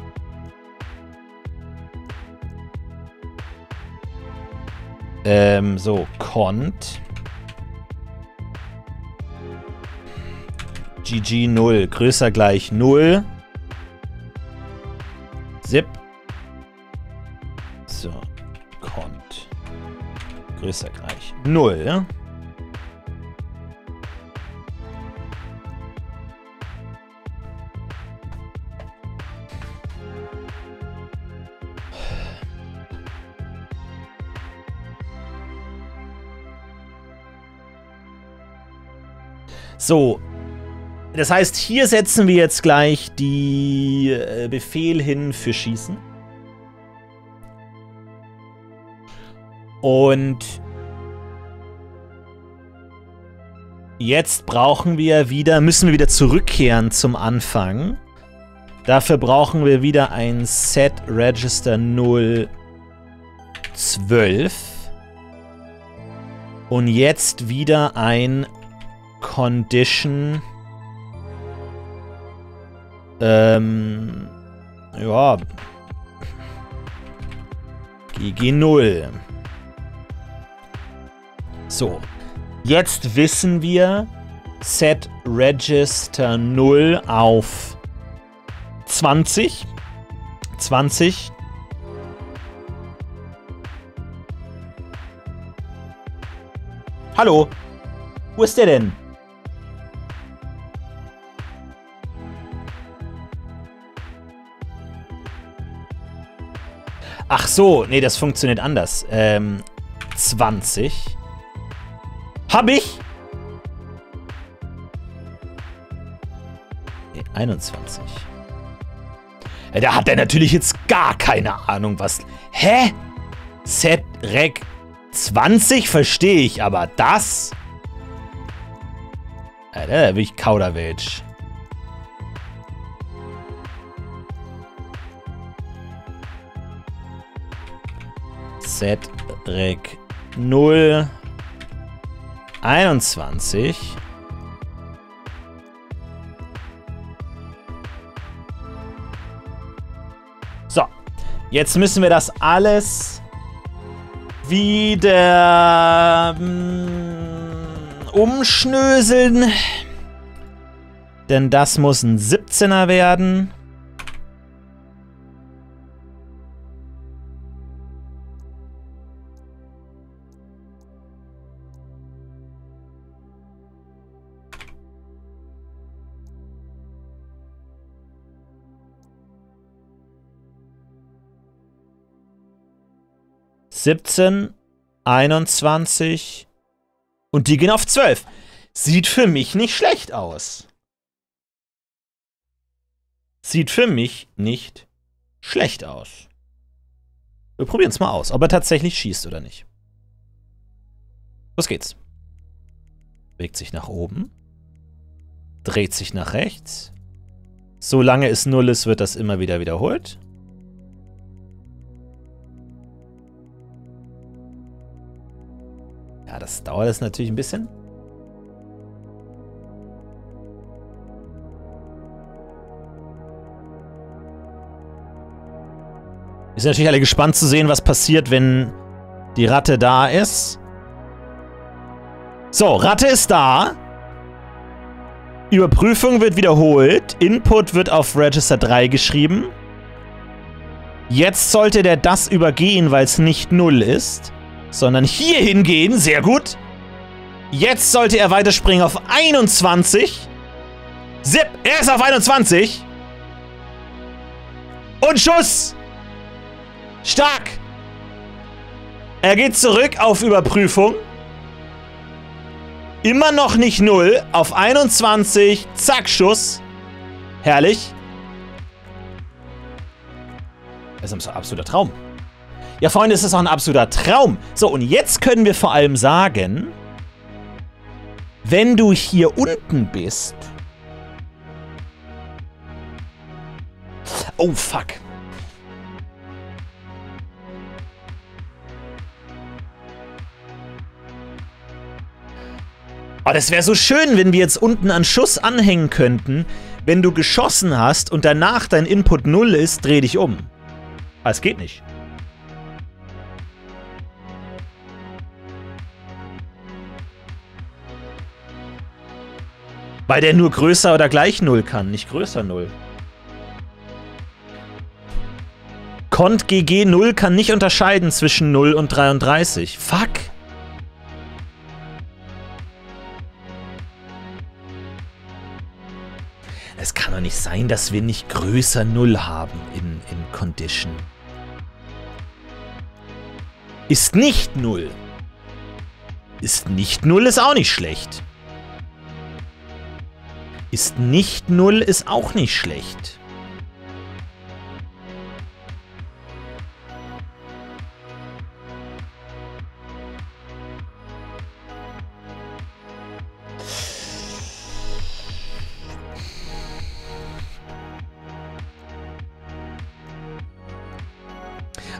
Ähm, so, cont. GG 0, größer gleich 0. Zip. So, cont. Größer gleich 0. So. Das heißt, hier setzen wir jetzt gleich die äh, Befehl hin für Schießen. Und jetzt brauchen wir wieder, müssen wir wieder zurückkehren zum Anfang. Dafür brauchen wir wieder ein Set Register 012. Und jetzt wieder ein Condition. Ähm. Ja. GG0. So. Jetzt wissen wir, Set Register 0 auf 20. 20. Hallo. Wo ist der denn? Ach so, nee, das funktioniert anders. Ähm, 20. Hab ich? Nee, 21. Ja, da hat er natürlich jetzt gar keine Ahnung, was... Hä? Set Rec 20 verstehe ich, aber das... Alter, da bin ich Kauderwelsch. Rec 0 21 So, jetzt müssen wir das alles wieder mm, umschnöseln. Denn das muss ein 17er werden. 17, 21 und die gehen auf 12. Sieht für mich nicht schlecht aus. Sieht für mich nicht schlecht aus. Wir probieren es mal aus, ob er tatsächlich schießt oder nicht. Los geht's. Bewegt sich nach oben. Dreht sich nach rechts. Solange es 0 ist, wird das immer wieder wiederholt. Das dauert jetzt natürlich ein bisschen. Wir sind natürlich alle gespannt zu sehen, was passiert, wenn die Ratte da ist. So, Ratte ist da. Überprüfung wird wiederholt. Input wird auf Register 3 geschrieben. Jetzt sollte der das übergehen, weil es nicht 0 ist sondern hier hingehen. Sehr gut. Jetzt sollte er weiterspringen auf 21. Zip, er ist auf 21. Und Schuss. Stark. Er geht zurück auf Überprüfung. Immer noch nicht 0. Auf 21. Zack, Schuss. Herrlich. Das ist ein absoluter Traum. Ja, Freunde, es ist auch ein absoluter Traum. So, und jetzt können wir vor allem sagen, wenn du hier unten bist... Oh, fuck. Oh, das wäre so schön, wenn wir jetzt unten einen Schuss anhängen könnten. Wenn du geschossen hast und danach dein Input null ist, dreh dich um. Aber es geht nicht. Weil der nur größer oder gleich 0 kann, nicht größer 0. Cont GG 0 kann nicht unterscheiden zwischen 0 und 33. Fuck. Es kann doch nicht sein, dass wir nicht größer 0 haben in, in Condition. Ist nicht 0. Ist nicht 0 ist auch nicht schlecht. Ist nicht 0 ist auch nicht schlecht.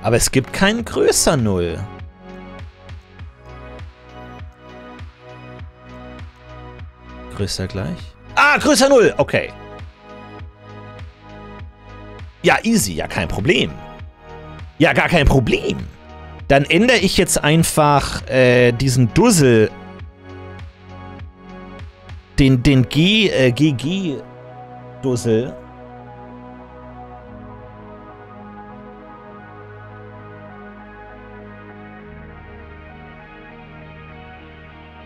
Aber es gibt keinen größer Null. Größer gleich? Ah, größer Null. Okay. Ja, easy. Ja, kein Problem. Ja, gar kein Problem. Dann ändere ich jetzt einfach äh, diesen Dussel. Den, den G, äh, GG-Dussel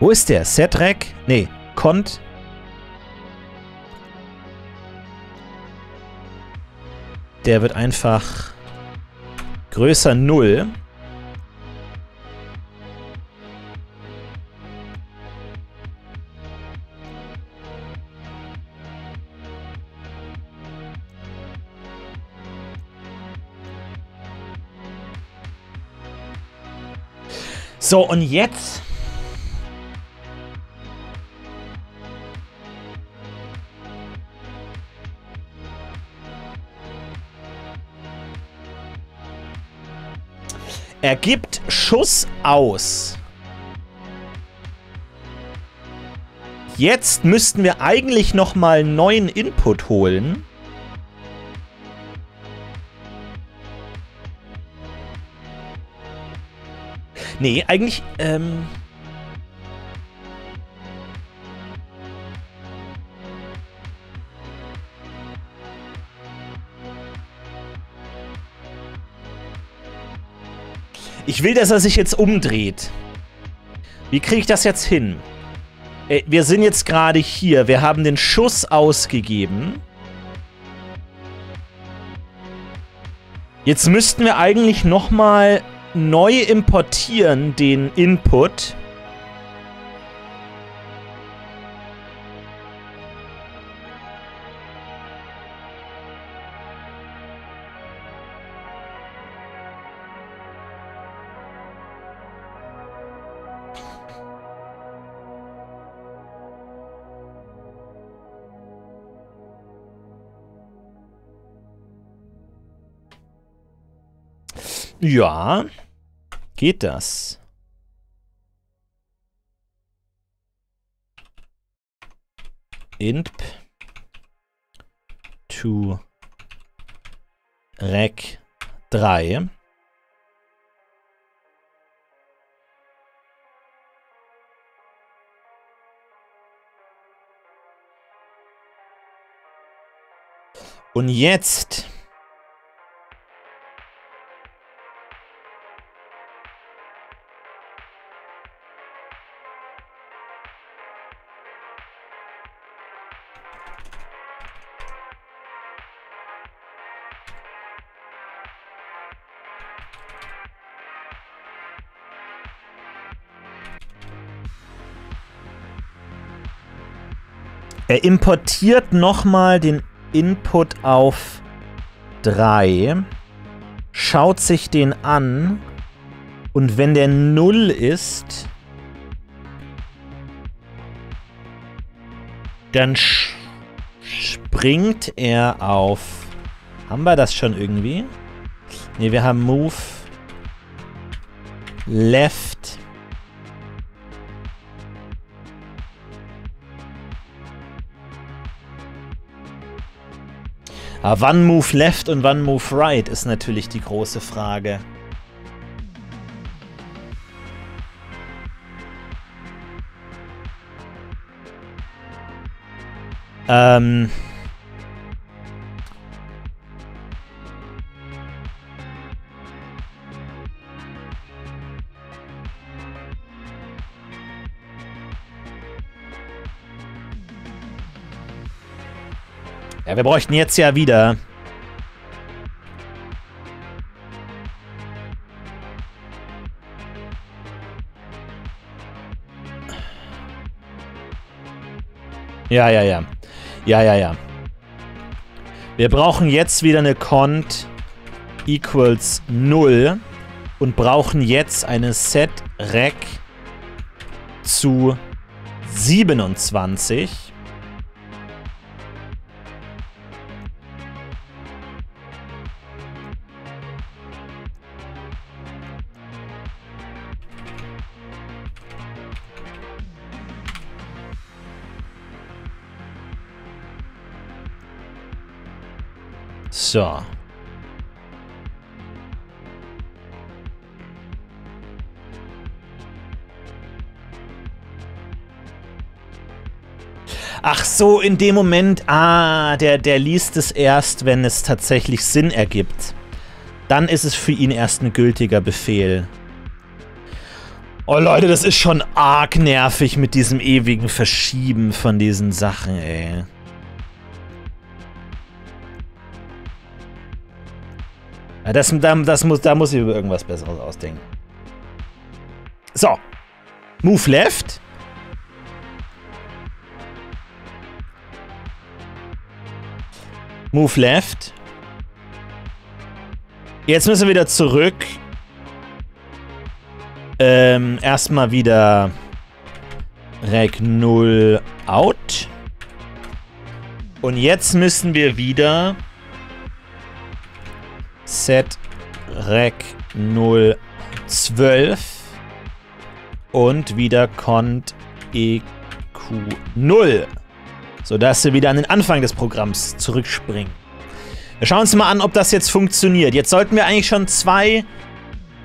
Wo ist der? Setrek? Nee, Kont. Der wird einfach größer 0. So, und jetzt Er gibt Schuss aus. Jetzt müssten wir eigentlich nochmal neuen Input holen. Nee, eigentlich, ähm... Ich will, dass er sich jetzt umdreht. Wie kriege ich das jetzt hin? Äh, wir sind jetzt gerade hier. Wir haben den Schuss ausgegeben. Jetzt müssten wir eigentlich nochmal neu importieren, den Input. Ja, geht das? Inp to rec 3 Und jetzt Er importiert nochmal den Input auf 3, schaut sich den an und wenn der 0 ist, dann springt er auf... Haben wir das schon irgendwie? Ne, wir haben Move Left Aber wann Move Left und wann Move Right ist natürlich die große Frage. Ähm... wir bräuchten jetzt ja wieder. Ja, ja, ja. Ja, ja, ja. Wir brauchen jetzt wieder eine Cont equals 0 und brauchen jetzt eine set rec zu 27. So. Ach so, in dem Moment, ah, der, der liest es erst, wenn es tatsächlich Sinn ergibt. Dann ist es für ihn erst ein gültiger Befehl. Oh Leute, das ist schon arg nervig mit diesem ewigen Verschieben von diesen Sachen, ey. Ja, das, das muss, da muss ich über irgendwas Besseres ausdenken. So. Move left. Move left. Jetzt müssen wir wieder zurück. Ähm, erstmal wieder Reg 0 out. Und jetzt müssen wir wieder set rec 012 und wieder cont eq 0, sodass wir wieder an den Anfang des Programms zurückspringen. Wir schauen uns mal an, ob das jetzt funktioniert. Jetzt sollten wir eigentlich schon zwei,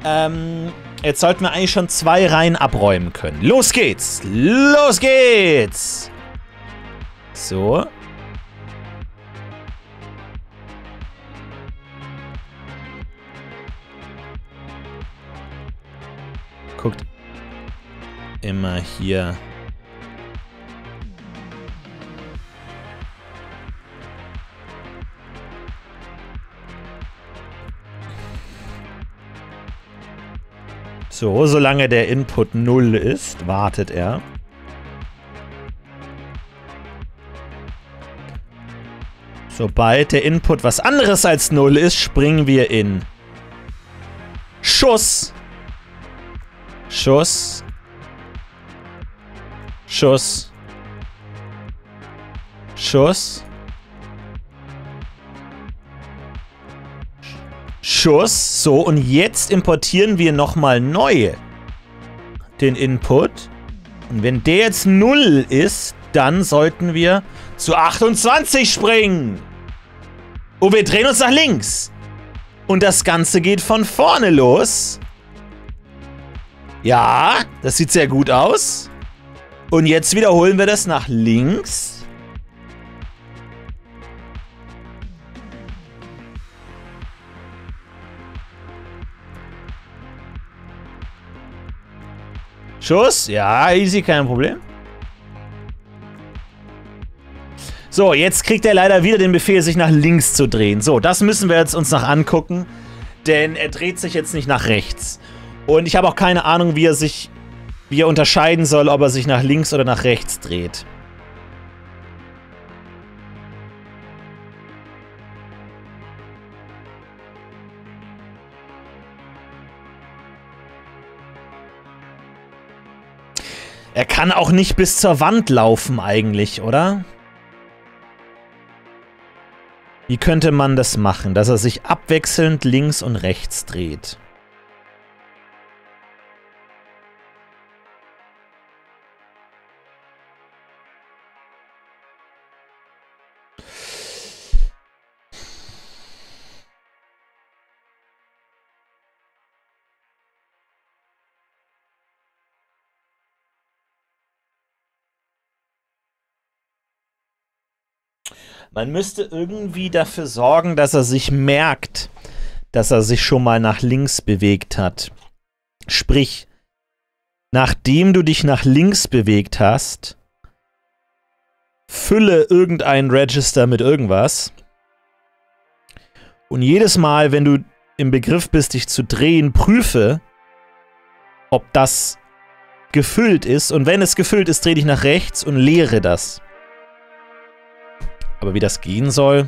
ähm, jetzt sollten wir eigentlich schon zwei Reihen abräumen können. Los geht's! Los geht's! So, immer hier. So, solange der Input 0 ist, wartet er. Sobald der Input was anderes als 0 ist, springen wir in Schuss. Schuss. Schuss. Schuss. Schuss. So, und jetzt importieren wir nochmal neu den Input. Und wenn der jetzt 0 ist, dann sollten wir zu 28 springen. Und wir drehen uns nach links. Und das Ganze geht von vorne los. Ja, das sieht sehr gut aus. Und jetzt wiederholen wir das nach links. Schuss? Ja, easy, kein Problem. So, jetzt kriegt er leider wieder den Befehl, sich nach links zu drehen. So, das müssen wir jetzt uns noch angucken. Denn er dreht sich jetzt nicht nach rechts. Und ich habe auch keine Ahnung, wie er sich, wie er unterscheiden soll, ob er sich nach links oder nach rechts dreht. Er kann auch nicht bis zur Wand laufen eigentlich, oder? Wie könnte man das machen, dass er sich abwechselnd links und rechts dreht? Man müsste irgendwie dafür sorgen, dass er sich merkt, dass er sich schon mal nach links bewegt hat. Sprich, nachdem du dich nach links bewegt hast, fülle irgendein Register mit irgendwas. Und jedes Mal, wenn du im Begriff bist, dich zu drehen, prüfe, ob das gefüllt ist. Und wenn es gefüllt ist, dreh dich nach rechts und leere das. Aber wie das gehen soll,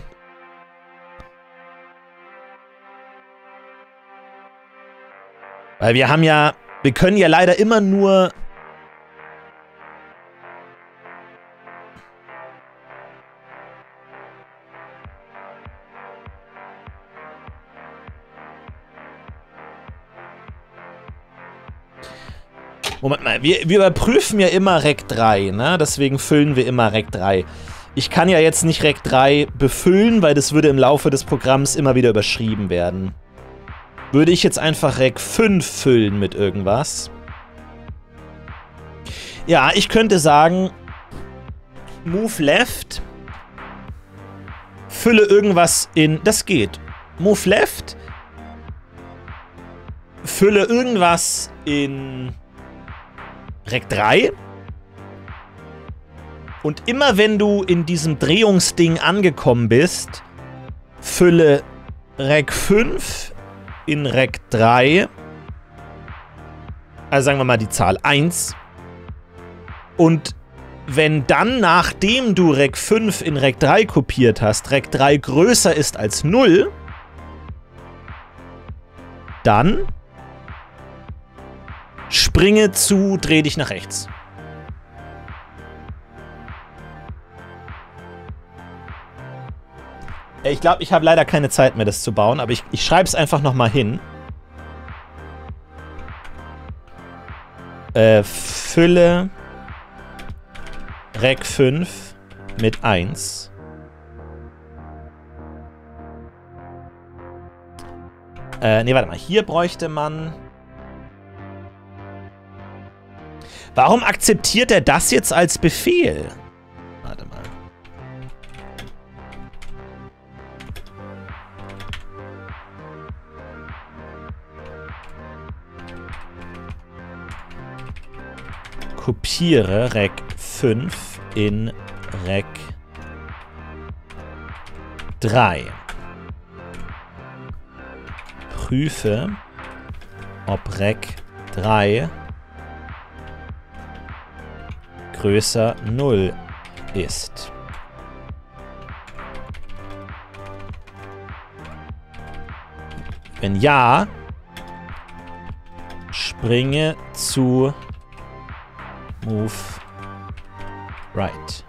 Weil wir haben ja, wir können ja leider immer nur Moment mal, wir, wir überprüfen ja immer Rec 3, ne? Deswegen füllen wir immer Rec 3. Ich kann ja jetzt nicht Rec 3 befüllen, weil das würde im Laufe des Programms immer wieder überschrieben werden würde ich jetzt einfach Rec 5 füllen mit irgendwas. Ja, ich könnte sagen, Move Left, fülle irgendwas in, das geht. Move Left, fülle irgendwas in Rec 3. Und immer wenn du in diesem Drehungsding angekommen bist, fülle Rec 5 in Rec 3. Also sagen wir mal die Zahl 1. Und wenn dann, nachdem du Rec 5 in Rec 3 kopiert hast, Rec 3 größer ist als 0, dann springe zu, dreh dich nach rechts. Ich glaube, ich habe leider keine Zeit mehr, das zu bauen, aber ich, ich schreibe es einfach nochmal hin. Äh, fülle Rec 5 mit 1. Äh, nee, warte mal. Hier bräuchte man... Warum akzeptiert er das jetzt als Befehl? Kopiere Rec 5 in Rec 3. Prüfe, ob Rec 3 größer 0 ist. Wenn ja, springe zu Move right.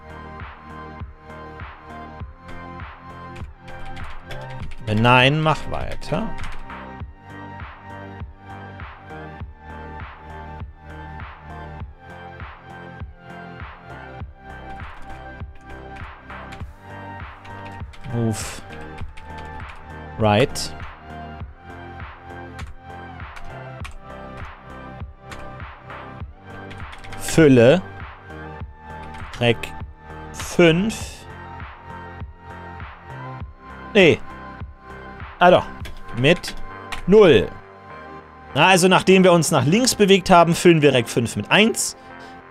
Wenn nein, mach weiter. Move right. Fülle. Rec 5. Nee. Ah doch. Mit 0. Na, also nachdem wir uns nach links bewegt haben, füllen wir Rec 5 mit 1.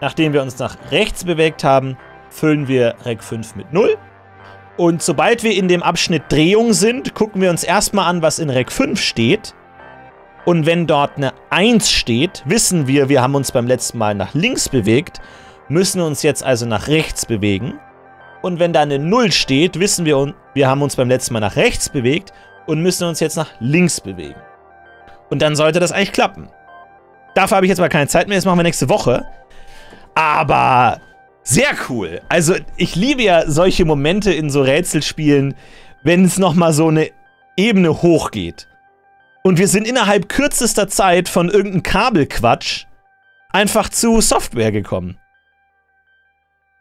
Nachdem wir uns nach rechts bewegt haben, füllen wir Rec 5 mit 0. Und sobald wir in dem Abschnitt Drehung sind, gucken wir uns erstmal an, was in Rec 5 steht. Und wenn dort eine 1 steht, wissen wir, wir haben uns beim letzten Mal nach links bewegt, müssen uns jetzt also nach rechts bewegen. Und wenn da eine 0 steht, wissen wir, wir haben uns beim letzten Mal nach rechts bewegt und müssen uns jetzt nach links bewegen. Und dann sollte das eigentlich klappen. Dafür habe ich jetzt mal keine Zeit mehr, das machen wir nächste Woche. Aber sehr cool. Also ich liebe ja solche Momente in so Rätselspielen, wenn es nochmal so eine Ebene hochgeht. Und wir sind innerhalb kürzester Zeit von irgendeinem Kabelquatsch einfach zu Software gekommen.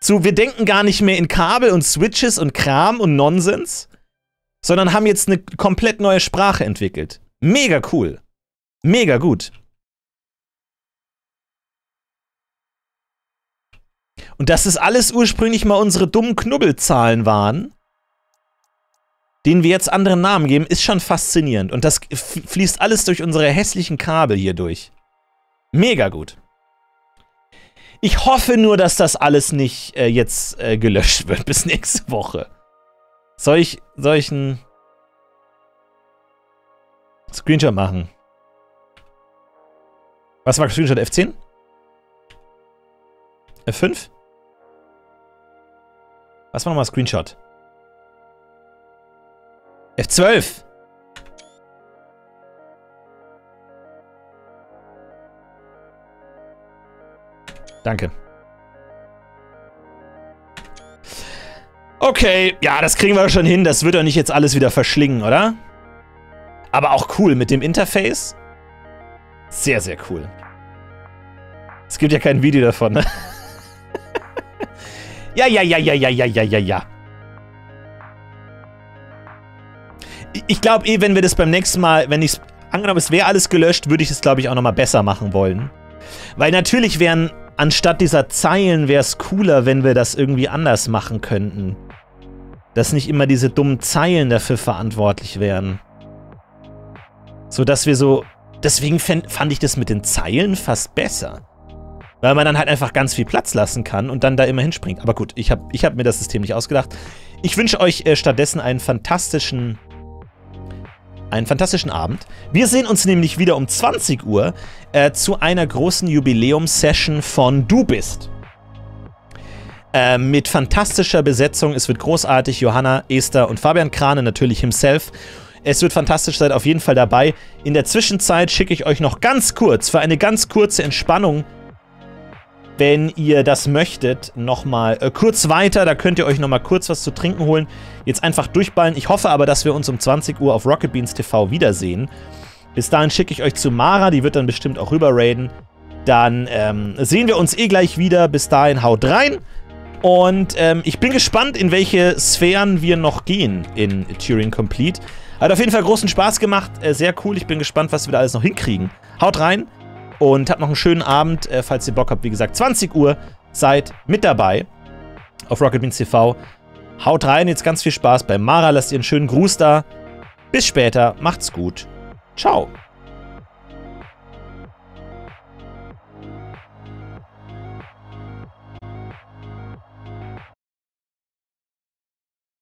Zu, wir denken gar nicht mehr in Kabel und Switches und Kram und Nonsens, sondern haben jetzt eine komplett neue Sprache entwickelt. Mega cool. Mega gut. Und dass es alles ursprünglich mal unsere dummen Knubbelzahlen waren, denen wir jetzt anderen Namen geben, ist schon faszinierend. Und das fließt alles durch unsere hässlichen Kabel hier durch. Mega gut. Ich hoffe nur, dass das alles nicht äh, jetzt äh, gelöscht wird bis nächste Woche. Soll ich, einen Screenshot machen? Was war Screenshot? F10? F5? Was war nochmal Screenshot? F12! Danke. Okay, ja, das kriegen wir schon hin. Das wird doch nicht jetzt alles wieder verschlingen, oder? Aber auch cool mit dem Interface. Sehr, sehr cool. Es gibt ja kein Video davon, ne? ja, ja, ja, ja, ja, ja, ja, ja, ja. Ich glaube eh, wenn wir das beim nächsten Mal, wenn ich angenommen, es wäre alles gelöscht, würde ich es, glaube ich, auch nochmal besser machen wollen. Weil natürlich wären, anstatt dieser Zeilen, wäre es cooler, wenn wir das irgendwie anders machen könnten dass nicht immer diese dummen Zeilen dafür verantwortlich wären. So dass wir so. Deswegen fand ich das mit den Zeilen fast besser. Weil man dann halt einfach ganz viel Platz lassen kann und dann da immer hinspringt. Aber gut, ich habe ich hab mir das System nicht ausgedacht. Ich wünsche euch äh, stattdessen einen fantastischen einen fantastischen Abend. Wir sehen uns nämlich wieder um 20 Uhr äh, zu einer großen Jubiläumssession von Du bist. Äh, mit fantastischer Besetzung. Es wird großartig. Johanna, Esther und Fabian Krane natürlich himself. Es wird fantastisch, seid auf jeden Fall dabei. In der Zwischenzeit schicke ich euch noch ganz kurz, für eine ganz kurze Entspannung, wenn ihr das möchtet, nochmal äh, kurz weiter. Da könnt ihr euch nochmal kurz was zu trinken holen. Jetzt einfach durchballen. Ich hoffe aber, dass wir uns um 20 Uhr auf Rocket Beans TV wiedersehen. Bis dahin schicke ich euch zu Mara, die wird dann bestimmt auch rüber raiden. Dann ähm, sehen wir uns eh gleich wieder. Bis dahin haut rein. Und ähm, ich bin gespannt, in welche Sphären wir noch gehen in Turing Complete. Hat auf jeden Fall großen Spaß gemacht. Äh, sehr cool. Ich bin gespannt, was wir da alles noch hinkriegen. Haut rein und habt noch einen schönen Abend. Äh, falls ihr Bock habt, wie gesagt, 20 Uhr seid mit dabei auf Rocket Beans TV. Haut rein, jetzt ganz viel Spaß bei Mara. Lasst ihr einen schönen Gruß da. Bis später. Macht's gut. Ciao.